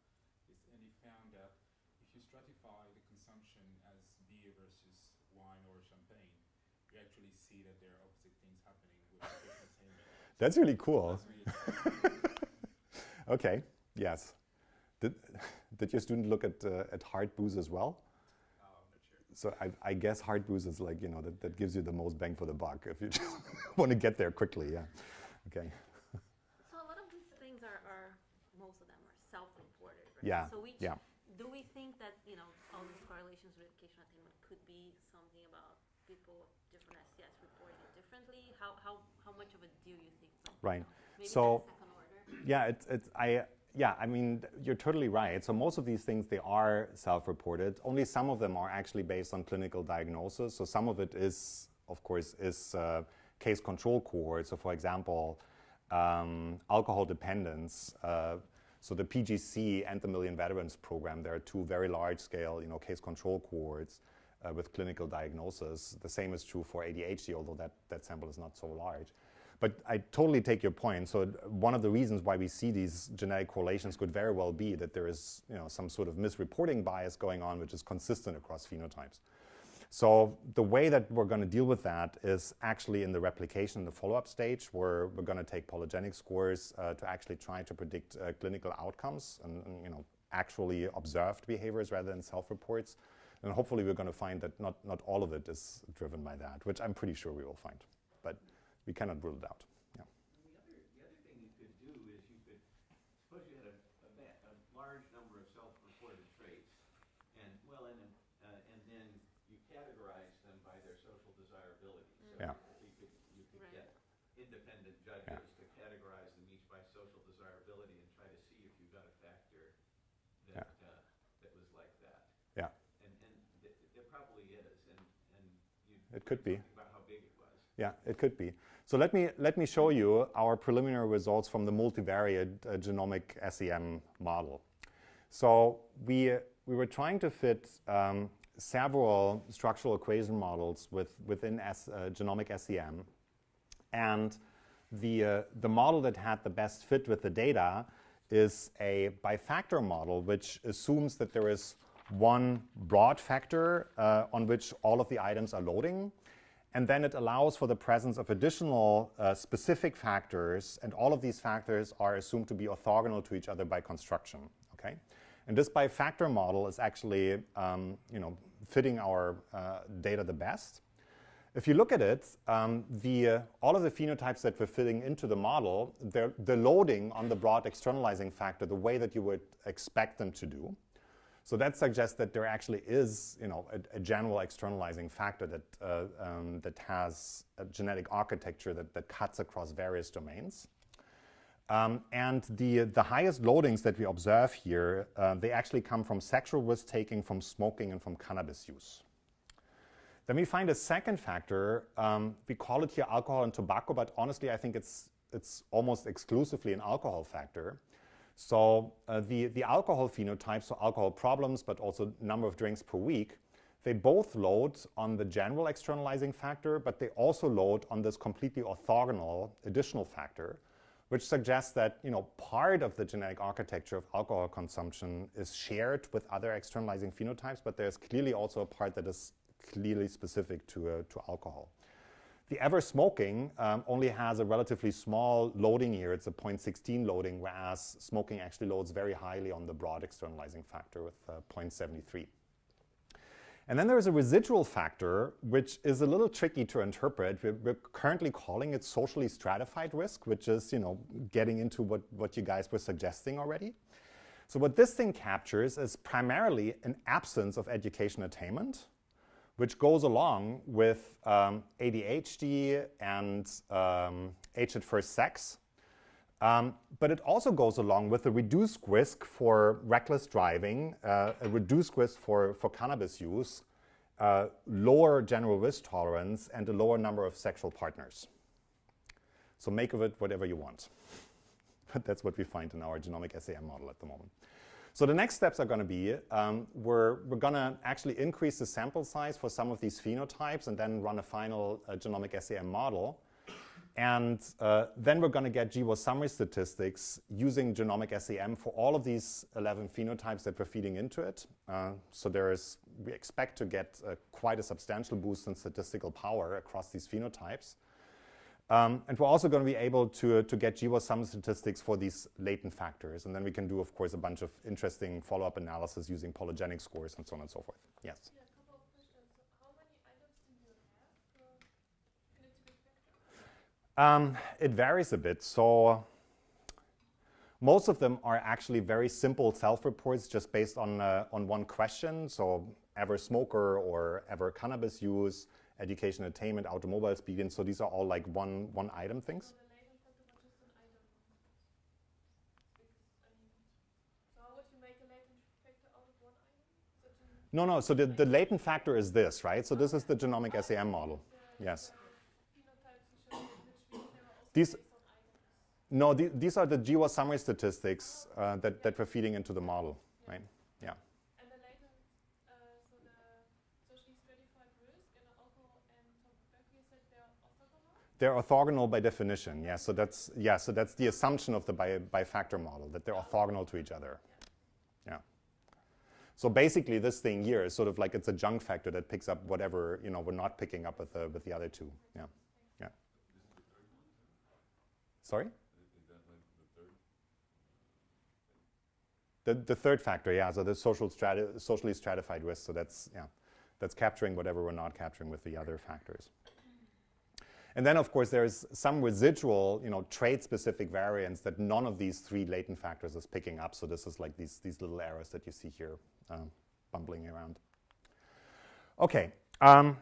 and he found that if you stratify the consumption as beer versus wine or champagne, you actually see that there are opposite things happening with entertainment. That's really cool. <laughs> Okay. Yes. Did, did your student look at uh, at hard booze as well? uh, I'm not sure. So I, I guess hard booze is like you know that, that gives you the most bang for the buck if you <laughs> just want to get there quickly. Yeah. Okay. <laughs> So a lot of these things are, are most of them are self-reported, right? Yeah, So we, yeah. do we think that, you know, all these correlations with education attainment could be something about people different SES reporting it differently? How, how, how much of a deal you think? Right. Maybe So-? Yeah, it's, it's I yeah, I mean you're totally right. So most of these things they are self-reported. Only some of them are actually based on clinical diagnosis. So some of it is, of course, is uh, case control cohort. So for example, um, alcohol dependence. Uh, so the PGC and the Million Veterans Program, there are two very large-scale, you know, case control cohorts uh, with clinical diagnosis. The same is true for ADHD, although that, that sample is not so large. But I totally take your point. So one of the reasons why we see these genetic correlations could very well be that there is you know, some sort of misreporting bias going on, which is consistent across phenotypes. So the way that we're going to deal with that is actually in the replication the follow-up stage, where we're going to take polygenic scores uh, to actually try to predict uh, clinical outcomes and, and, you know actually observed behaviors rather than self-reports. And hopefully we're going to find that not, not all of it is driven by that, which I'm pretty sure we will find. But we cannot rule it out. Yeah. The other, the other thing you could do is you could, suppose you had a, a, a large number of self-reported traits, and, well, and, uh, and then you categorize them by their social desirability. So Yeah. you could, you could Right. get independent judges to categorize them each by social desirability and try to see if you got a factor that, uh, that was like that. Yeah. And, and th- there probably is, and, and you. It could be. About how big it was. Yeah, it could be. So let me, let me show you our preliminary results from the multivariate uh, genomic SEM model. So we, we were trying to fit um, several structural equation models with, within S, uh, genomic SEM. And the, uh, the model that had the best fit with the data is a bifactor model, which assumes that there is one broad factor uh, on which all of the items are loading. And then it allows for the presence of additional uh, specific factors, and all of these factors are assumed to be orthogonal to each other by construction. Okay, and this bifactor model is actually, um, you know, fitting our uh, data the best. If you look at it, um, the, uh, all of the phenotypes that we're fitting into the model, they're, they're loading on the broad externalizing factor the way that you would expect them to do. So that suggests that there actually is, you know, a, a general externalizing factor that, uh, um, that has a genetic architecture that, that cuts across various domains. Um, and the, the highest loadings that we observe here, uh, they actually come from sexual risk taking, from smoking, and from cannabis use. Then we find a second factor. Um, we call it here alcohol and tobacco, but honestly, I think it's, it's almost exclusively an alcohol factor. So uh, the, the alcohol phenotypes, so alcohol problems, but also number of drinks per week, they both load on the general externalizing factor, but they also load on this completely orthogonal additional factor, which suggests that you know part of the genetic architecture of alcohol consumption is shared with other externalizing phenotypes, but there's clearly also a part that is clearly specific to, uh, to alcohol. The ever smoking um, only has a relatively small loading here. It's a 0.16 loading, whereas smoking actually loads very highly on the broad externalizing factor with uh, 0.73. And then there is a residual factor, which is a little tricky to interpret. We're, we're, currently calling it socially stratified risk, which is, you know, getting into what, what you guys were suggesting already. So what this thing captures is primarily an absence of education attainment, which goes along with um, ADHD and um, age at first sex. Um, but it also goes along with a reduced risk for reckless driving, uh, a reduced risk for, for cannabis use, uh, lower general risk tolerance, and a lower number of sexual partners. So make of it whatever you want. <laughs> but that's what we find in our genomic SEM model at the moment. So the next steps are going to be um, we're, we're going to actually increase the sample size for some of these phenotypes and then run a final uh, genomic SEM model. And uh, then we're going to get GWAS summary statistics using genomic SEM for all of these 11 phenotypes that we're feeding into it. Uh, so there is, we expect to get uh, quite a substantial boost in statistical power across these phenotypes. Um, and we're also going to be able to, to get GWAS sum statistics for these latent factors. And then we can do, of course, a bunch of interesting follow-up analysis using polygenic scores and so on and so forth. Yes? Yeah, a couple of questions. How many items do you Um, it varies a bit. So most of them are actually very simple self-reports just based on, uh, on one question. So ever smoker or ever cannabis use, education attainment, automobile speed, and so these are all like one one item things. No, no. So the, the latent factor is this, right? So this is the genomic SEM model. Yes. These-. No, the, these are the GWAS summary statistics uh, that, that we're feeding into the model, right? Yeah. And the latent, uh, so the socially stratified risk and the alcohol and tobacco, you said they're orthogonal? They're orthogonal by definition. Yeah. So that's yeah. So that's the assumption of the bi- bifactor model that they're orthogonal to each other. Yeah. So basically, this thing here is sort of like it's a junk factor that picks up whatever you know we're not picking up with the with the other two. Yeah. Yeah. Sorry. The, the third factor, yeah, so the social strati- socially stratified risk. So that's yeah, that's capturing whatever we're not capturing with the other factors. And then, of course, there's some residual, you know, trait-specific variants that none of these three latent factors is picking up. So this is like these these little errors that you see here, um, bumbling around. Okay. Um,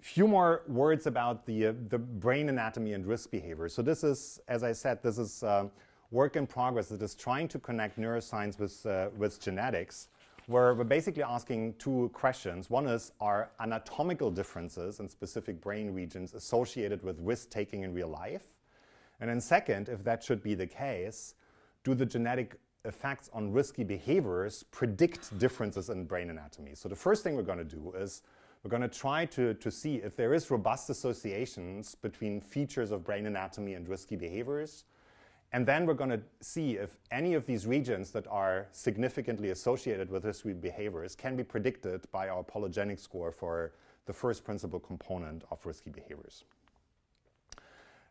few more words about the uh, the brain anatomy and risk behavior. So this is, as I said, this is um, work in progress that is trying to connect neuroscience with uh, with genetics where we're basically asking two questions. One is, are anatomical differences in specific brain regions associated with risk taking in real life? And then, second, if that should be the case, do the genetic effects on risky behaviors predict differences in brain anatomy? So, the first thing we're going to do is we're going to try to, to see if there is robust associations between features of brain anatomy and risky behaviors. And then we're going to see if any of these regions that are significantly associated with risky behaviors can be predicted by our polygenic score for the first principal component of risky behaviors.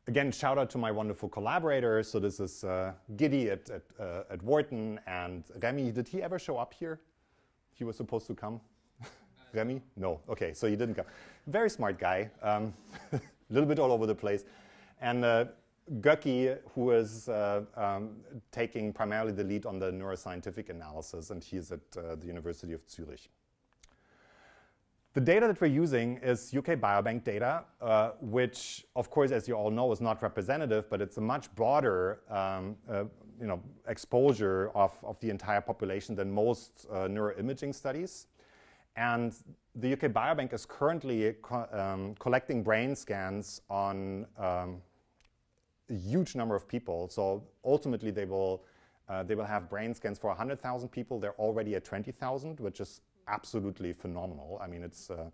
Again, shout out to my wonderful collaborators. So this is uh, Giddy at, at, uh, at Wharton and Remy. Did he ever show up here? He was supposed to come. <laughs> Remy? No. Okay, so he didn't come. Very smart guy. Um, a <laughs> little bit all over the place. And uh, Göcki, who is uh, um, taking primarily the lead on the neuroscientific analysis, and he's at uh, the University of Zurich. The data that we're using is UK Biobank data, uh, which, of course, as you all know, is not representative, but it's a much broader um, uh, you know, exposure of, of the entire population than most uh, neuroimaging studies. And the UK Biobank is currently co um, collecting brain scans on um, a huge number of people. So ultimately, they will uh, they will have brain scans for 100,000 people. They're already at 20,000, which is absolutely phenomenal. I mean, it's uh,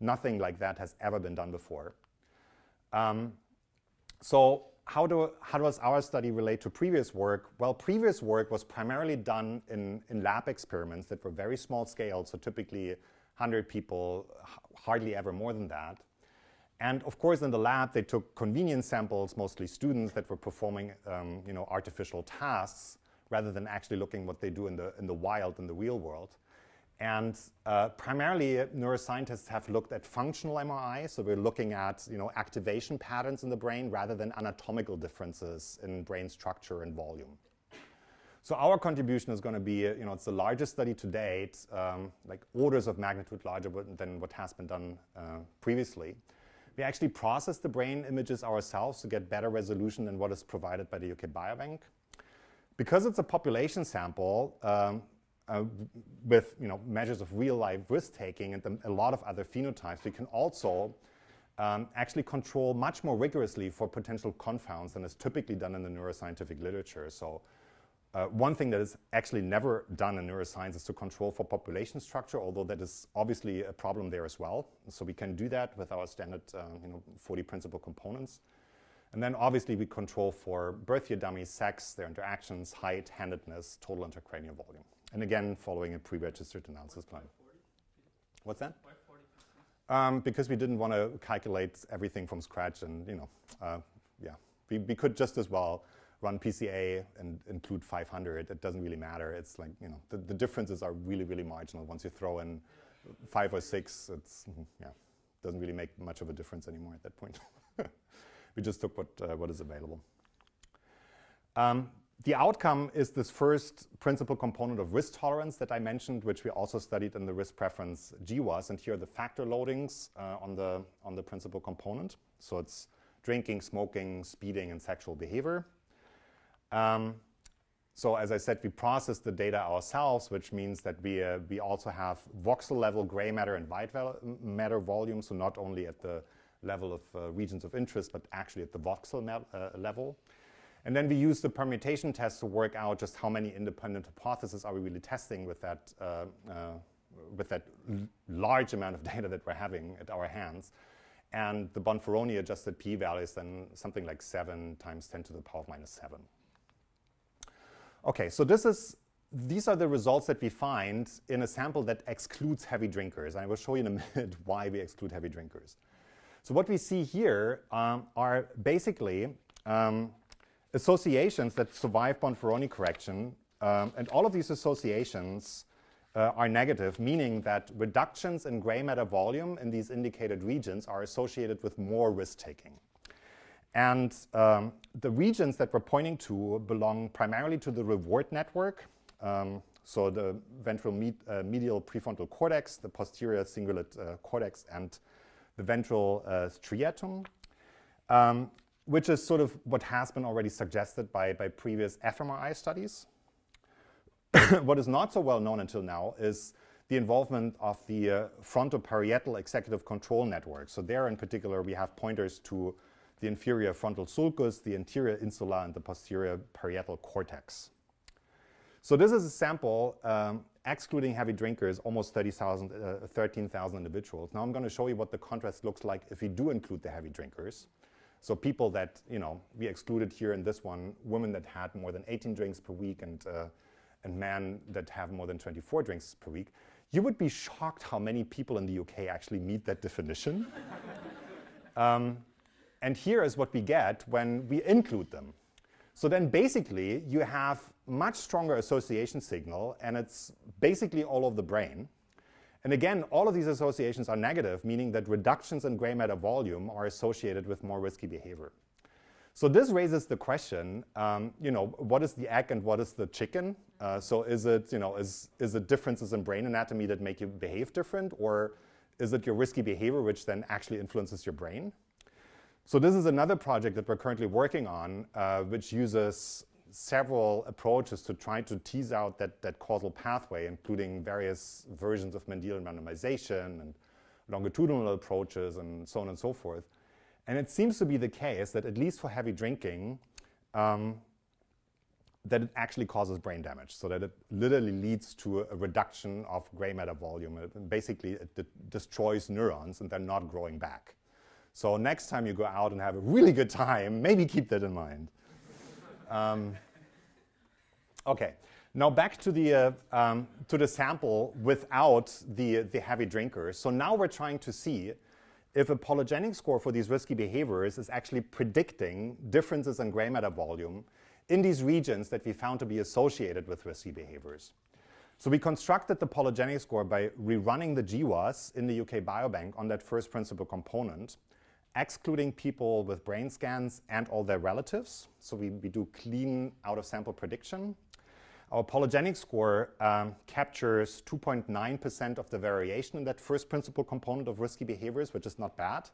nothing like that has ever been done before. Um, so how, do, how does our study relate to previous work? Well, previous work was primarily done in, in lab experiments that were very small scale, so typically 100 people, hardly ever more than that. And of course, in the lab, they took convenience samples, mostly students that were performing um, you know, artificial tasks, rather than actually looking what they do in the, in the wild, in the real world. And uh, primarily, neuroscientists have looked at functional MRI. So we're looking at you know, activation patterns in the brain rather than anatomical differences in brain structure and volume. So our contribution is going to be, you know, it's the largest study to date, um, like orders of magnitude larger than what has been done uh, previously. We actually process the brain images ourselves to get better resolution than what is provided by the UK Biobank. Because it's a population sample, um, uh, with you know, measures of real life risk taking and a lot of other phenotypes, we can also um, actually control much more rigorously for potential confounds than is typically done in the neuroscientific literature. So, uh, one thing that is actually never done in neuroscience is to control for population structure, although that is obviously a problem there as well. So, we can do that with our standard uh, you know, 40 principal components. And then obviously we control for birth year dummies, sex, their interactions, height, handedness, total intracranial volume. And again, following a pre-registered analysis plan. What's that? Um, because we didn't want to calculate everything from scratch, and you know, uh, yeah, we, we could just as well run PCA and include 500. It doesn't really matter. It's like you know, the, the differences are really really marginal. Once you throw in five or six, it's mm-hmm, yeah, doesn't really make much of a difference anymore at that point. <laughs> we just took what uh, what is available. Um, the outcome is this first principal component of risk tolerance that I mentioned, which we also studied in the risk preference GWAS. And here are the factor loadings uh, on, the, on the principal component. So it's drinking, smoking, speeding, and sexual behavior. Um, so as I said, we process the data ourselves, which means that we, uh, we also have voxel level gray matter and white matter volume, so not only at the level of uh, regions of interest, but actually at the voxel uh, level. And then we use the permutation test to work out just how many independent hypotheses are we really testing with that, uh, uh, with that large amount of <laughs> data that we're having at our hands. And the Bonferroni adjusted p-value is then something like 7 times 10 to the power of minus 7. Okay, so this is, these are the results that we find in a sample that excludes heavy drinkers. And I will show you in a <laughs> minute why we exclude heavy drinkers. So what we see here um, are basically um, associations that survive Bonferroni correction, um, and all of these associations uh, are negative, meaning that reductions in gray matter volume in these indicated regions are associated with more risk taking. And um, the regions that we're pointing to belong primarily to the reward network. Um, so the ventral med uh, medial prefrontal cortex, the posterior cingulate uh, cortex, and the ventral uh, striatum. Um, which is sort of what has been already suggested by, by previous fMRI studies. <coughs> what is not so well known until now is the involvement of the uh, frontoparietal executive control network. So there in particular, we have pointers to the inferior frontal sulcus, the anterior insula, and the posterior parietal cortex. So this is a sample um, excluding heavy drinkers, almost 30,000, uh, 13,000 individuals. Now I'm going to show you what the contrast looks like if we do include the heavy drinkers. So people that, you know, we excluded here in this one, women that had more than 18 drinks per week and, uh, and men that have more than 24 drinks per week, you would be shocked how many people in the UK actually meet that definition. <laughs> um, and here is what we get when we include them. So then basically you have much stronger association signal and it's basically all of the brain. And again, all of these associations are negative, meaning that reductions in gray matter volume are associated with more risky behavior. So this raises the question, um, you know, what is the egg and what is the chicken? Uh, so is it, you know, is, is it differences in brain anatomy that make you behave different, or is it your risky behavior which then actually influences your brain? So this is another project that we're currently working on, uh, which uses several approaches to try to tease out that, that causal pathway, including various versions of Mendelian randomization and longitudinal approaches and so on and so forth. And it seems to be the case that at least for heavy drinking, um, that it actually causes brain damage, so that it literally leads to a reduction of gray matter volume. It, basically, it destroys neurons and they're not growing back. So next time you go out and have a really good time, maybe keep that in mind. Um, okay, now back to the, uh, um, to the sample without the, the heavy drinkers. So now we're trying to see if a polygenic score for these risky behaviors is actually predicting differences in gray matter volume in these regions that we found to be associated with risky behaviors. So we constructed the polygenic score by rerunning the GWAS in the UK Biobank on that first principal component excluding people with brain scans and all their relatives. So we, we do clean out of sample prediction. Our polygenic score um, captures 2.9% of the variation in that first principal component of risky behaviors, which is not bad,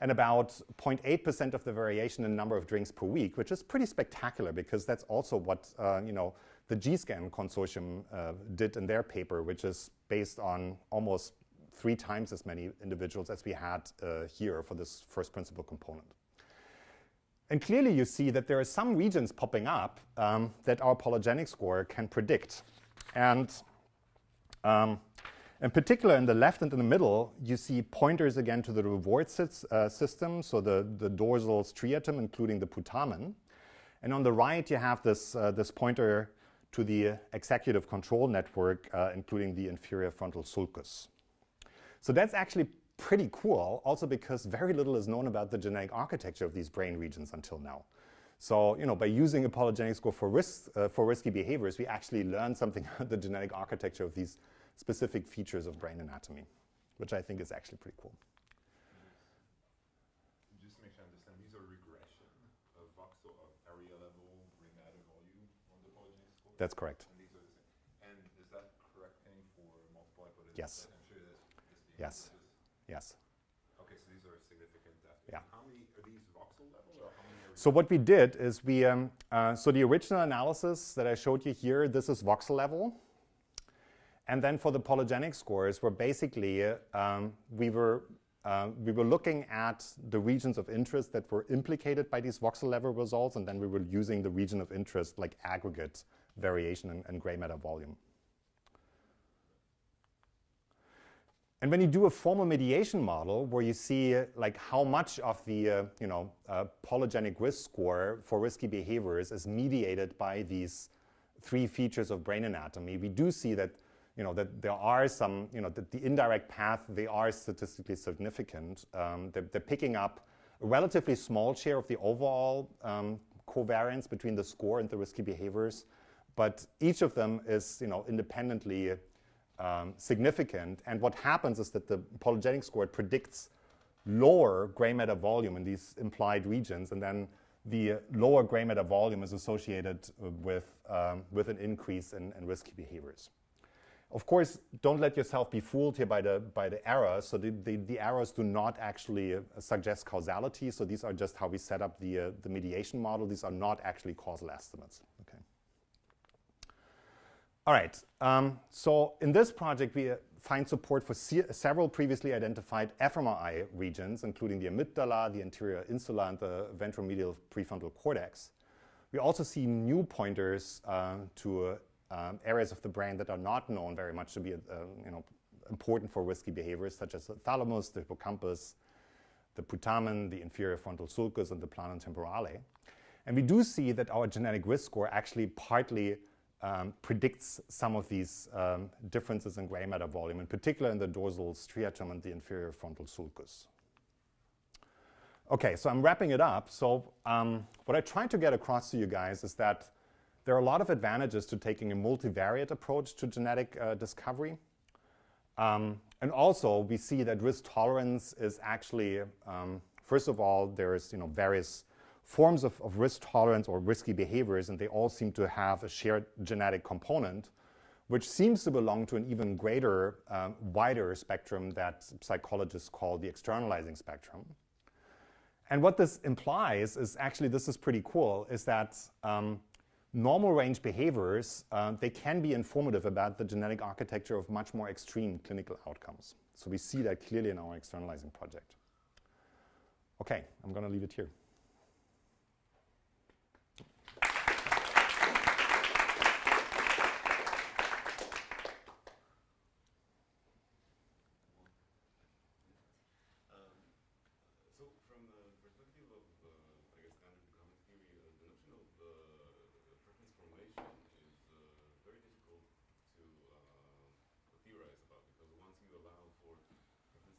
and about 0.8% of the variation in number of drinks per week, which is pretty spectacular because that's also what uh, you know the GSCAN consortium uh, did in their paper, which is based on almost three times as many individuals as we had uh, here for this first principal component. And clearly you see that there are some regions popping up um, that our polygenic score can predict. And um, in particular, in the left and in the middle, you see pointers again to the reward uh, system, so the, the dorsal striatum, including the putamen. And on the right, you have this, uh, this pointer to the executive control network, uh, including the inferior frontal sulcus. So that's actually pretty cool, also because very little is known about the genetic architecture of these brain regions until now. So, you know, by using a polygenic score for, risk, uh, for risky behaviors, we actually learn something <laughs> about the genetic architecture of these specific features of brain anatomy, which I think is actually pretty cool. Just to make sure I understand, these are regression of voxel of area level, brain matter volume on the polygenic score? That's correct. And these are the same. And is that correcting for multiple hypotheses? Yes. Yes. Yes. Okay, so these are significant. Yeah. How many are these voxel level or how many are So what we did is we, um, uh, so the original analysis that I showed you here, this is voxel level. And then for the polygenic scores, where basically uh, um, we were uh, we were looking at the regions of interest that were implicated by these voxel level results, and then we were using the region of interest like aggregate variation and, and gray matter volume. And when you do a formal mediation model where you see like how much of the uh, you know uh, polygenic risk score for risky behaviors is mediated by these three features of brain anatomy, we do see that you know that there are some you know that the indirect path they are statistically significant. Um, they're, they're, picking up a relatively small share of the overall um, covariance between the score and the risky behaviors, but each of them is you know independently um, significant. And what happens is that the polygenic score predicts lower gray matter volume in these implied regions, and then the lower gray matter volume is associated with, um, with an increase in, in, risky behaviors. Of course, don't let yourself be fooled here by the, by the errors. So the, the, the errors do not actually uh, suggest causality. So these are just how we set up the, uh, the mediation model. These are not actually causal estimates. Okay. All right, um, so in this project, we uh, find support for se several previously identified fMRI regions, including the amygdala, the anterior insula, and the ventromedial prefrontal cortex. We also see new pointers uh, to um, areas of the brain that are not known very much to be uh, you know, important for risky behaviors, such as the thalamus, the hippocampus, the putamen, the inferior frontal sulcus, and the planum temporale. And we do see that our genetic risk score actually partly um, predicts some of these um, differences in gray matter volume, in particular in the dorsal striatum and the inferior frontal sulcus. Okay, so I'm wrapping it up. So um, what I try to get across to you guys is that there are a lot of advantages to taking a multivariate approach to genetic uh, discovery. Um, and also, we see that risk tolerance is actually, um, first of all, there's you know, various forms of, of risk tolerance or risky behaviors, and they all seem to have a shared genetic component, which seems to belong to an even greater, um, wider spectrum that psychologists call the externalizing spectrum. And what this implies is actually, this is pretty cool, is that um, normal range behaviors, uh, they can be informative about the genetic architecture of much more extreme clinical outcomes. So we see that clearly in our externalizing project. Okay, I'm going to leave it here.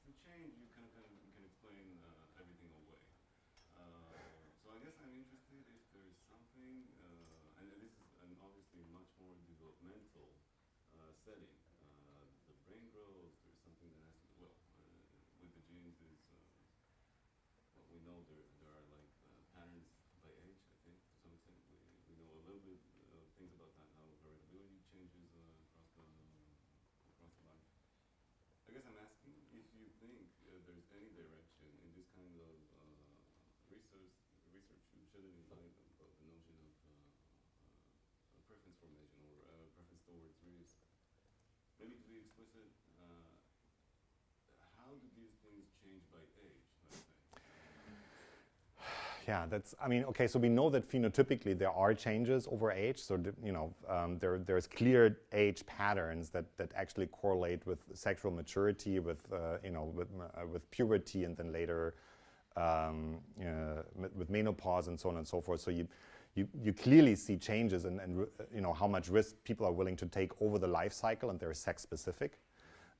So change, you can, can, you can explain uh, everything away. Uh, so I guess I'm interested if there's something, uh, and this is an obviously much more developmental uh, setting. Uh, the brain grows, there's something that has to, well, uh, with the genes is, uh, well, we know there, there are like uh, patterns by age, I think, to some extent. We, we know a little bit uh, things about that, how heritability changes uh, across the across the life. I guess I'm asking if you think there's any direction in this kind of research research shedding light of, of the notion of preference formation or uh, preference towards risk. Maybe to be explicit, uh, how do these things change by age? Yeah, that's. I mean, okay. So we know that phenotypically there are changes over age. So you know, um, there there's clear age patterns that that actually correlate with sexual maturity, with uh, you know, with uh, with puberty, and then later um, with- with menopause and so on and so forth. So you. You, you clearly see changes in, in you know how much risk people are willing to take over the life cycle, and they're sex specific.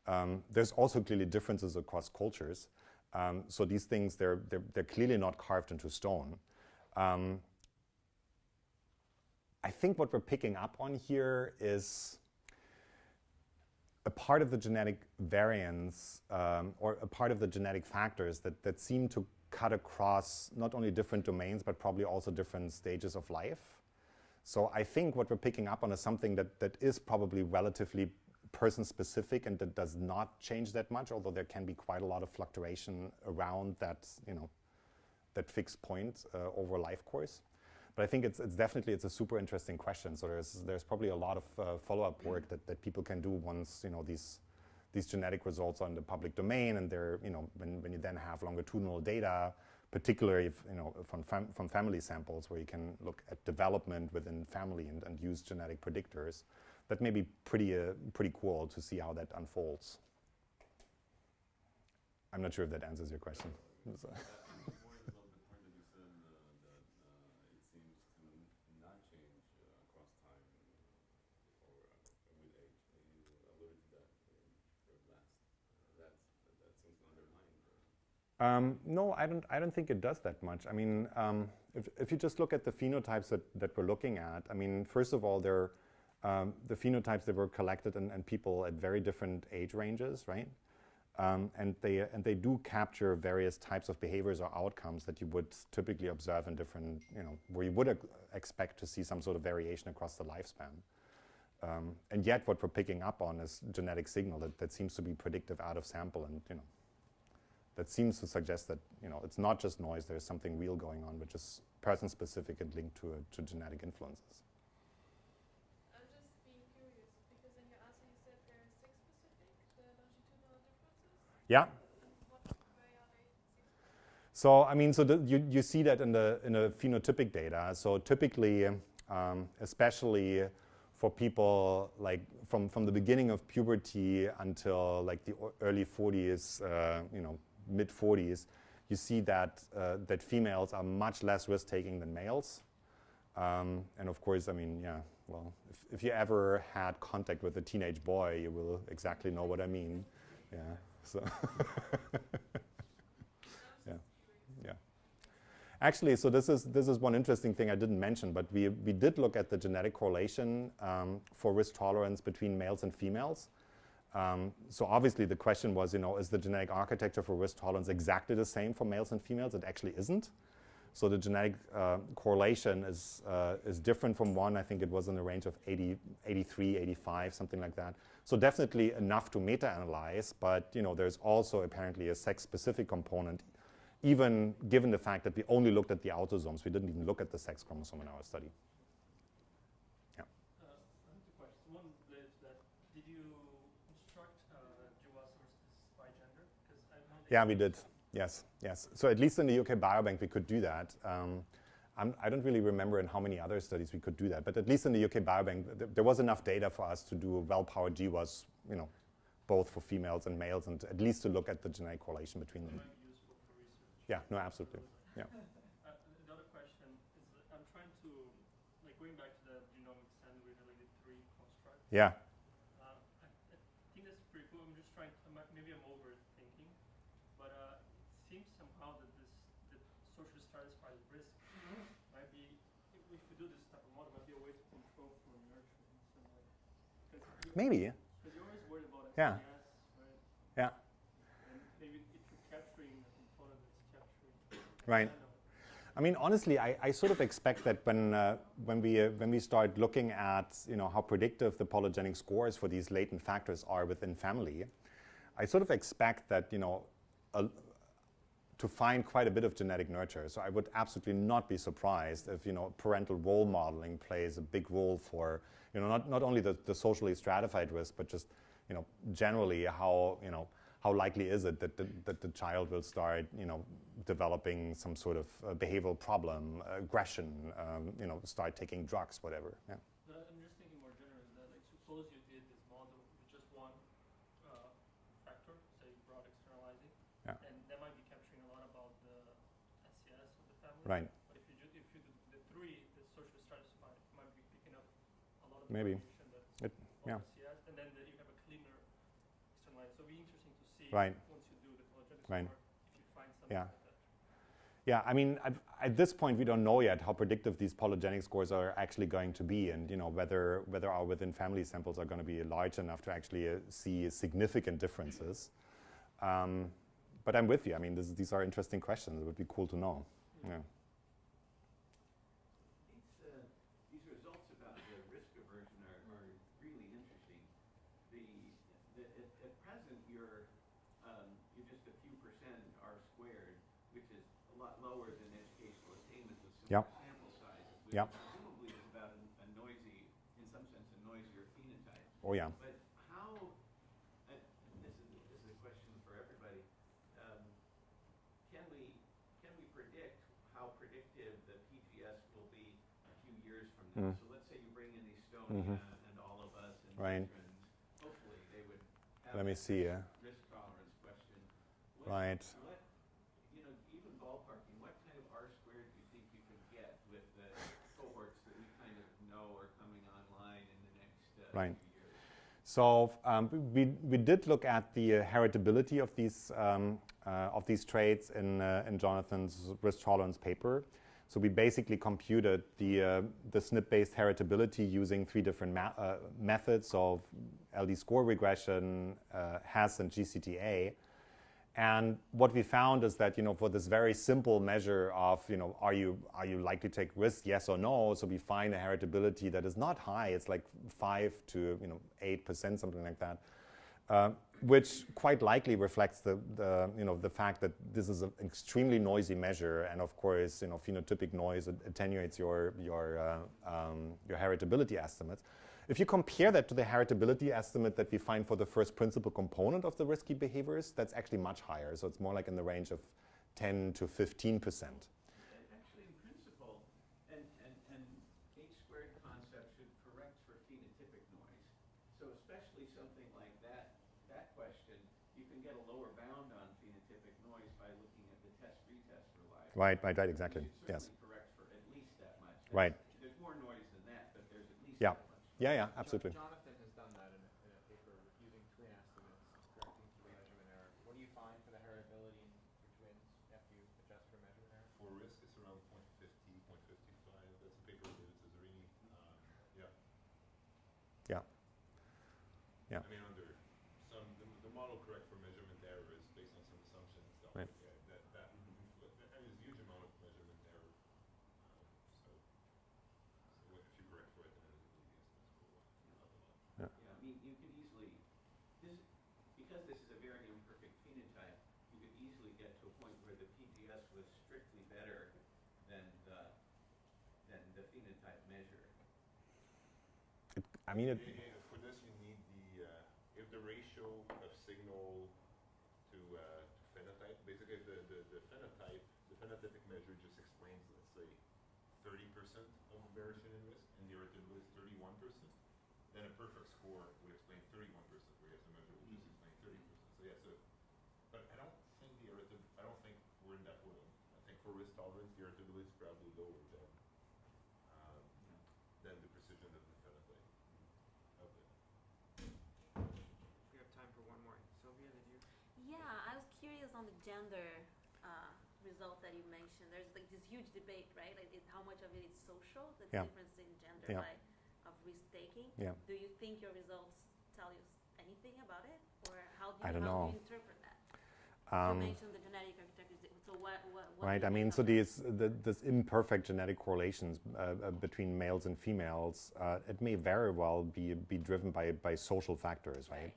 Um, there's also clearly differences across cultures. Um, so these things, they're, they're, they're clearly not carved into stone. Um, I think what we're picking up on here is a part of the genetic variance um, or a part of the genetic factors that, that seem to cut across not only different domains, but probably also different stages of life. So I think what we're picking up on is something that, that is probably relatively person specific and that does not change that much, although there can be quite a lot of fluctuation around that, you know, that fixed point uh, over life course. But I think it's, it's definitely it's a super interesting question. So there's there's probably a lot of uh, follow-up work that, that people can do once you know these these genetic results are in the public domain, and they're you know when, when you then have longitudinal data, particularly if, you know from fam- from family samples where you can look at development within family and, and use genetic predictors, that may be pretty uh, pretty cool to see how that unfolds. I'm not sure if that answers your question. <laughs> So- I'm worried about the part that you said uh, that uh, it seems to n- not change uh, across time uh, or uh, with age. Uh, You alluded to that in your last. Uh, that's, that, that seems to undermine. The, Um, no, I don't. I don't think it does that much. I mean, um, if, if you just look at the phenotypes that, that we're looking at, I mean, first of all, they're um, the phenotypes that were collected and, people at very different age ranges, right? Um, and they and they do capture various types of behaviors or outcomes that you would typically observe in different, you know, where you would ex- expect to see some sort of variation across the lifespan. Um, and yet, what we're picking up on is genetic signal that, that seems to be predictive out of sample, and you know, that seems to suggest that you know it's not just noise. There's something real going on, which is person specific and linked to, to genetic influences. I'm just being curious because in your answer you said they're sex specific, the longitudinal differences. Yeah. In what way are they sex specific? So I mean, so the, you, you see that in the in the phenotypic data. So typically, um, especially for people like from from the beginning of puberty until like the early 40s, uh, you know, mid 40s, you see that uh, that females are much less risk taking than males. Um, and of course, I mean, yeah. Well, if, if you ever had contact with a teenage boy, you will exactly know what I mean. Yeah. So. <laughs> yeah. Yeah. Actually, so this is this is one interesting thing I didn't mention, but we we did look at the genetic correlation um, for risk tolerance between males and females. Um, so obviously the question was, you know, is the genetic architecture for risk tolerance exactly the same for males and females? It actually isn't. So the genetic uh, correlation is, uh, is different from one. I think it was in the range of 80, 83, 85, something like that. So definitely enough to meta-analyze, but you know, there's also apparently a sex-specific component, even given the fact that we only looked at the autosomes. We didn't even look at the sex chromosome in our study. Uh, I have two questions. One related to that. Did you instruct uh, GWAS sources by gender? Because I know they Yeah, we did. Yes, yes. So at least in the UK Biobank, we could do that. Um, I'm, I don't really remember in how many other studies we could do that, but at least in the UK Biobank, th- there was enough data for us to do a well-powered GWAS, you know, both for females and males, and at least to look at the genetic correlation between them. might be useful for research. Yeah, no, absolutely. Yeah. Uh, the other question is that I'm trying to, like going back to the genomics and related three construct. Yeah. Uh, I, I think that's pretty cool. I'm just trying to, maybe I'm overthinking. but uh, it seems somehow that this the socially stratified risk might be if, if we do this type of model, might be a way to control for nurture in some way. Because Maybe. Because you're always worried about Yeah. Right? Yeah. Maybe if you're capturing a component that's capturing Right. I mean, honestly, I, I sort of expect that when uh, when we uh, when we start looking at you know how predictive the polygenic scores for these latent factors are within family, I sort of expect that you know a, to find quite a bit of genetic nurture. So I would absolutely not be surprised if you know parental role modeling plays a big role for you know not, not only the, the socially stratified risk, but just you know generally how you know how likely is it that the, that the child will start you know developing some sort of uh, behavioral problem, aggression, um, you know start taking drugs, whatever. Yeah. No, I'm just thinking more generally that, like, suppose you did this model with just one uh, factor, say broad externalizing, Yeah. and that might be capturing a lot about the SES of the family. Right. But if you ju- if you do the three, the social stratified might be picking up a lot of Maybe. It- yeah. And then the, you have a cleaner. So it'll be interesting to see Right. once you do the Right. if you find something Yeah. Yeah, I mean, I've, at this point, we don't know yet how predictive these polygenic scores are actually going to be, and you know whether whether our within family samples are going to be large enough to actually uh, see significant differences. Um, but I'm with you. I mean, this, these are interesting questions. It would be cool to know. Yeah. These, uh, these results about the risk aversion are, are really interesting. The, the, at, at present, you're, um, you're just a few percent R squared, which is a lot lower than educational attainment with Yep. similar sample sizes, which Yep. presumably is about a, noisy, in some sense, a noisier phenotype. Oh yeah. But how, uh, this is, this is a question for everybody, um, can we, can we predict how predictive the PGS will be a few years from now? Mm. So let's say you bring in Estonia Mhm. and all of us and Right. veterans, hopefully they would have Let me see. Risk tolerance question. What- Right. What, you know, even ballparking, what kind of R squared do you think you could get with the cohorts that we kind of know are coming online in the next uh, Right. So um, we, we did look at the uh, heritability of these um, uh, of these traits in uh, in Jonathan's risk tolerance paper. So we basically computed the uh, the SNP-based heritability using three different uh, methods of LD score regression, uh, HESS, and GCTA. And what we found is that you know for this very simple measure of you know are you are you likely to take risks yes or no? So we find a heritability that is not high. It's like five to you know eight percent something like that uh, which quite likely reflects the, the you know the fact that this is an extremely noisy measure. And of course you know phenotypic noise attenuates your your uh, um, your heritability estimates if you compare that to the heritability estimate that we find for the first principal component of the risky behaviors, that's actually much higher. So it's more like in the range of 10 to 15 percent. Actually, in principle, and, and, and H squared concept should correct for phenotypic noise. So especially something like that, that question, you can get a lower bound on phenotypic noise by looking at the test retest reliability. Right, right, right, exactly. Yes. correct for at least that much. Right. There's more noise than that, but there's at least Yeah. That much. Yeah, yeah, absolutely. Jonathan has done that in a, in a paper using twin estimates, correcting for measurement error. What do you find for the heritability in- for twins after you adjust for measurement error? For risk, it's around 0.50, 0.55. That's a paper with Cesarini. Um, yeah. Yeah. Yeah. I mean, I mean, it, for this you need the uh, if the ratio of signal to, uh, to phenotype, basically the, the, the phenotype, the phenotypic measure just explains, let's say, 30% of variation in risk, and the heritability is 31%, then a perfect score would explain 31% gender uh, result that you mentioned, there's like this huge debate, right? Like how much of it is social, the Yeah. difference in gender Yeah. by, of risk taking. Yeah. Do you think your results tell you anything about it, or how do you, I don't how know. do you interpret that? Um, you mentioned the genetic architecture. So what, what, what right i mean so these the, this imperfect genetic correlations uh, uh, between males and females uh, it may very well be be driven by by social factors right,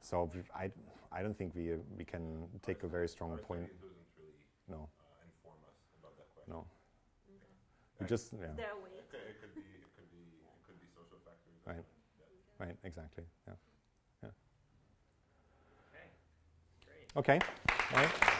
so v- i i don't think we uh, we can take a very strong point doesn't really no uh, inform us about that question. no Okay. we just yeah Is there a way It could, it could be, it could be, it could be social factors. Right. well, yeah. right exactly yeah Okay, great. okay all right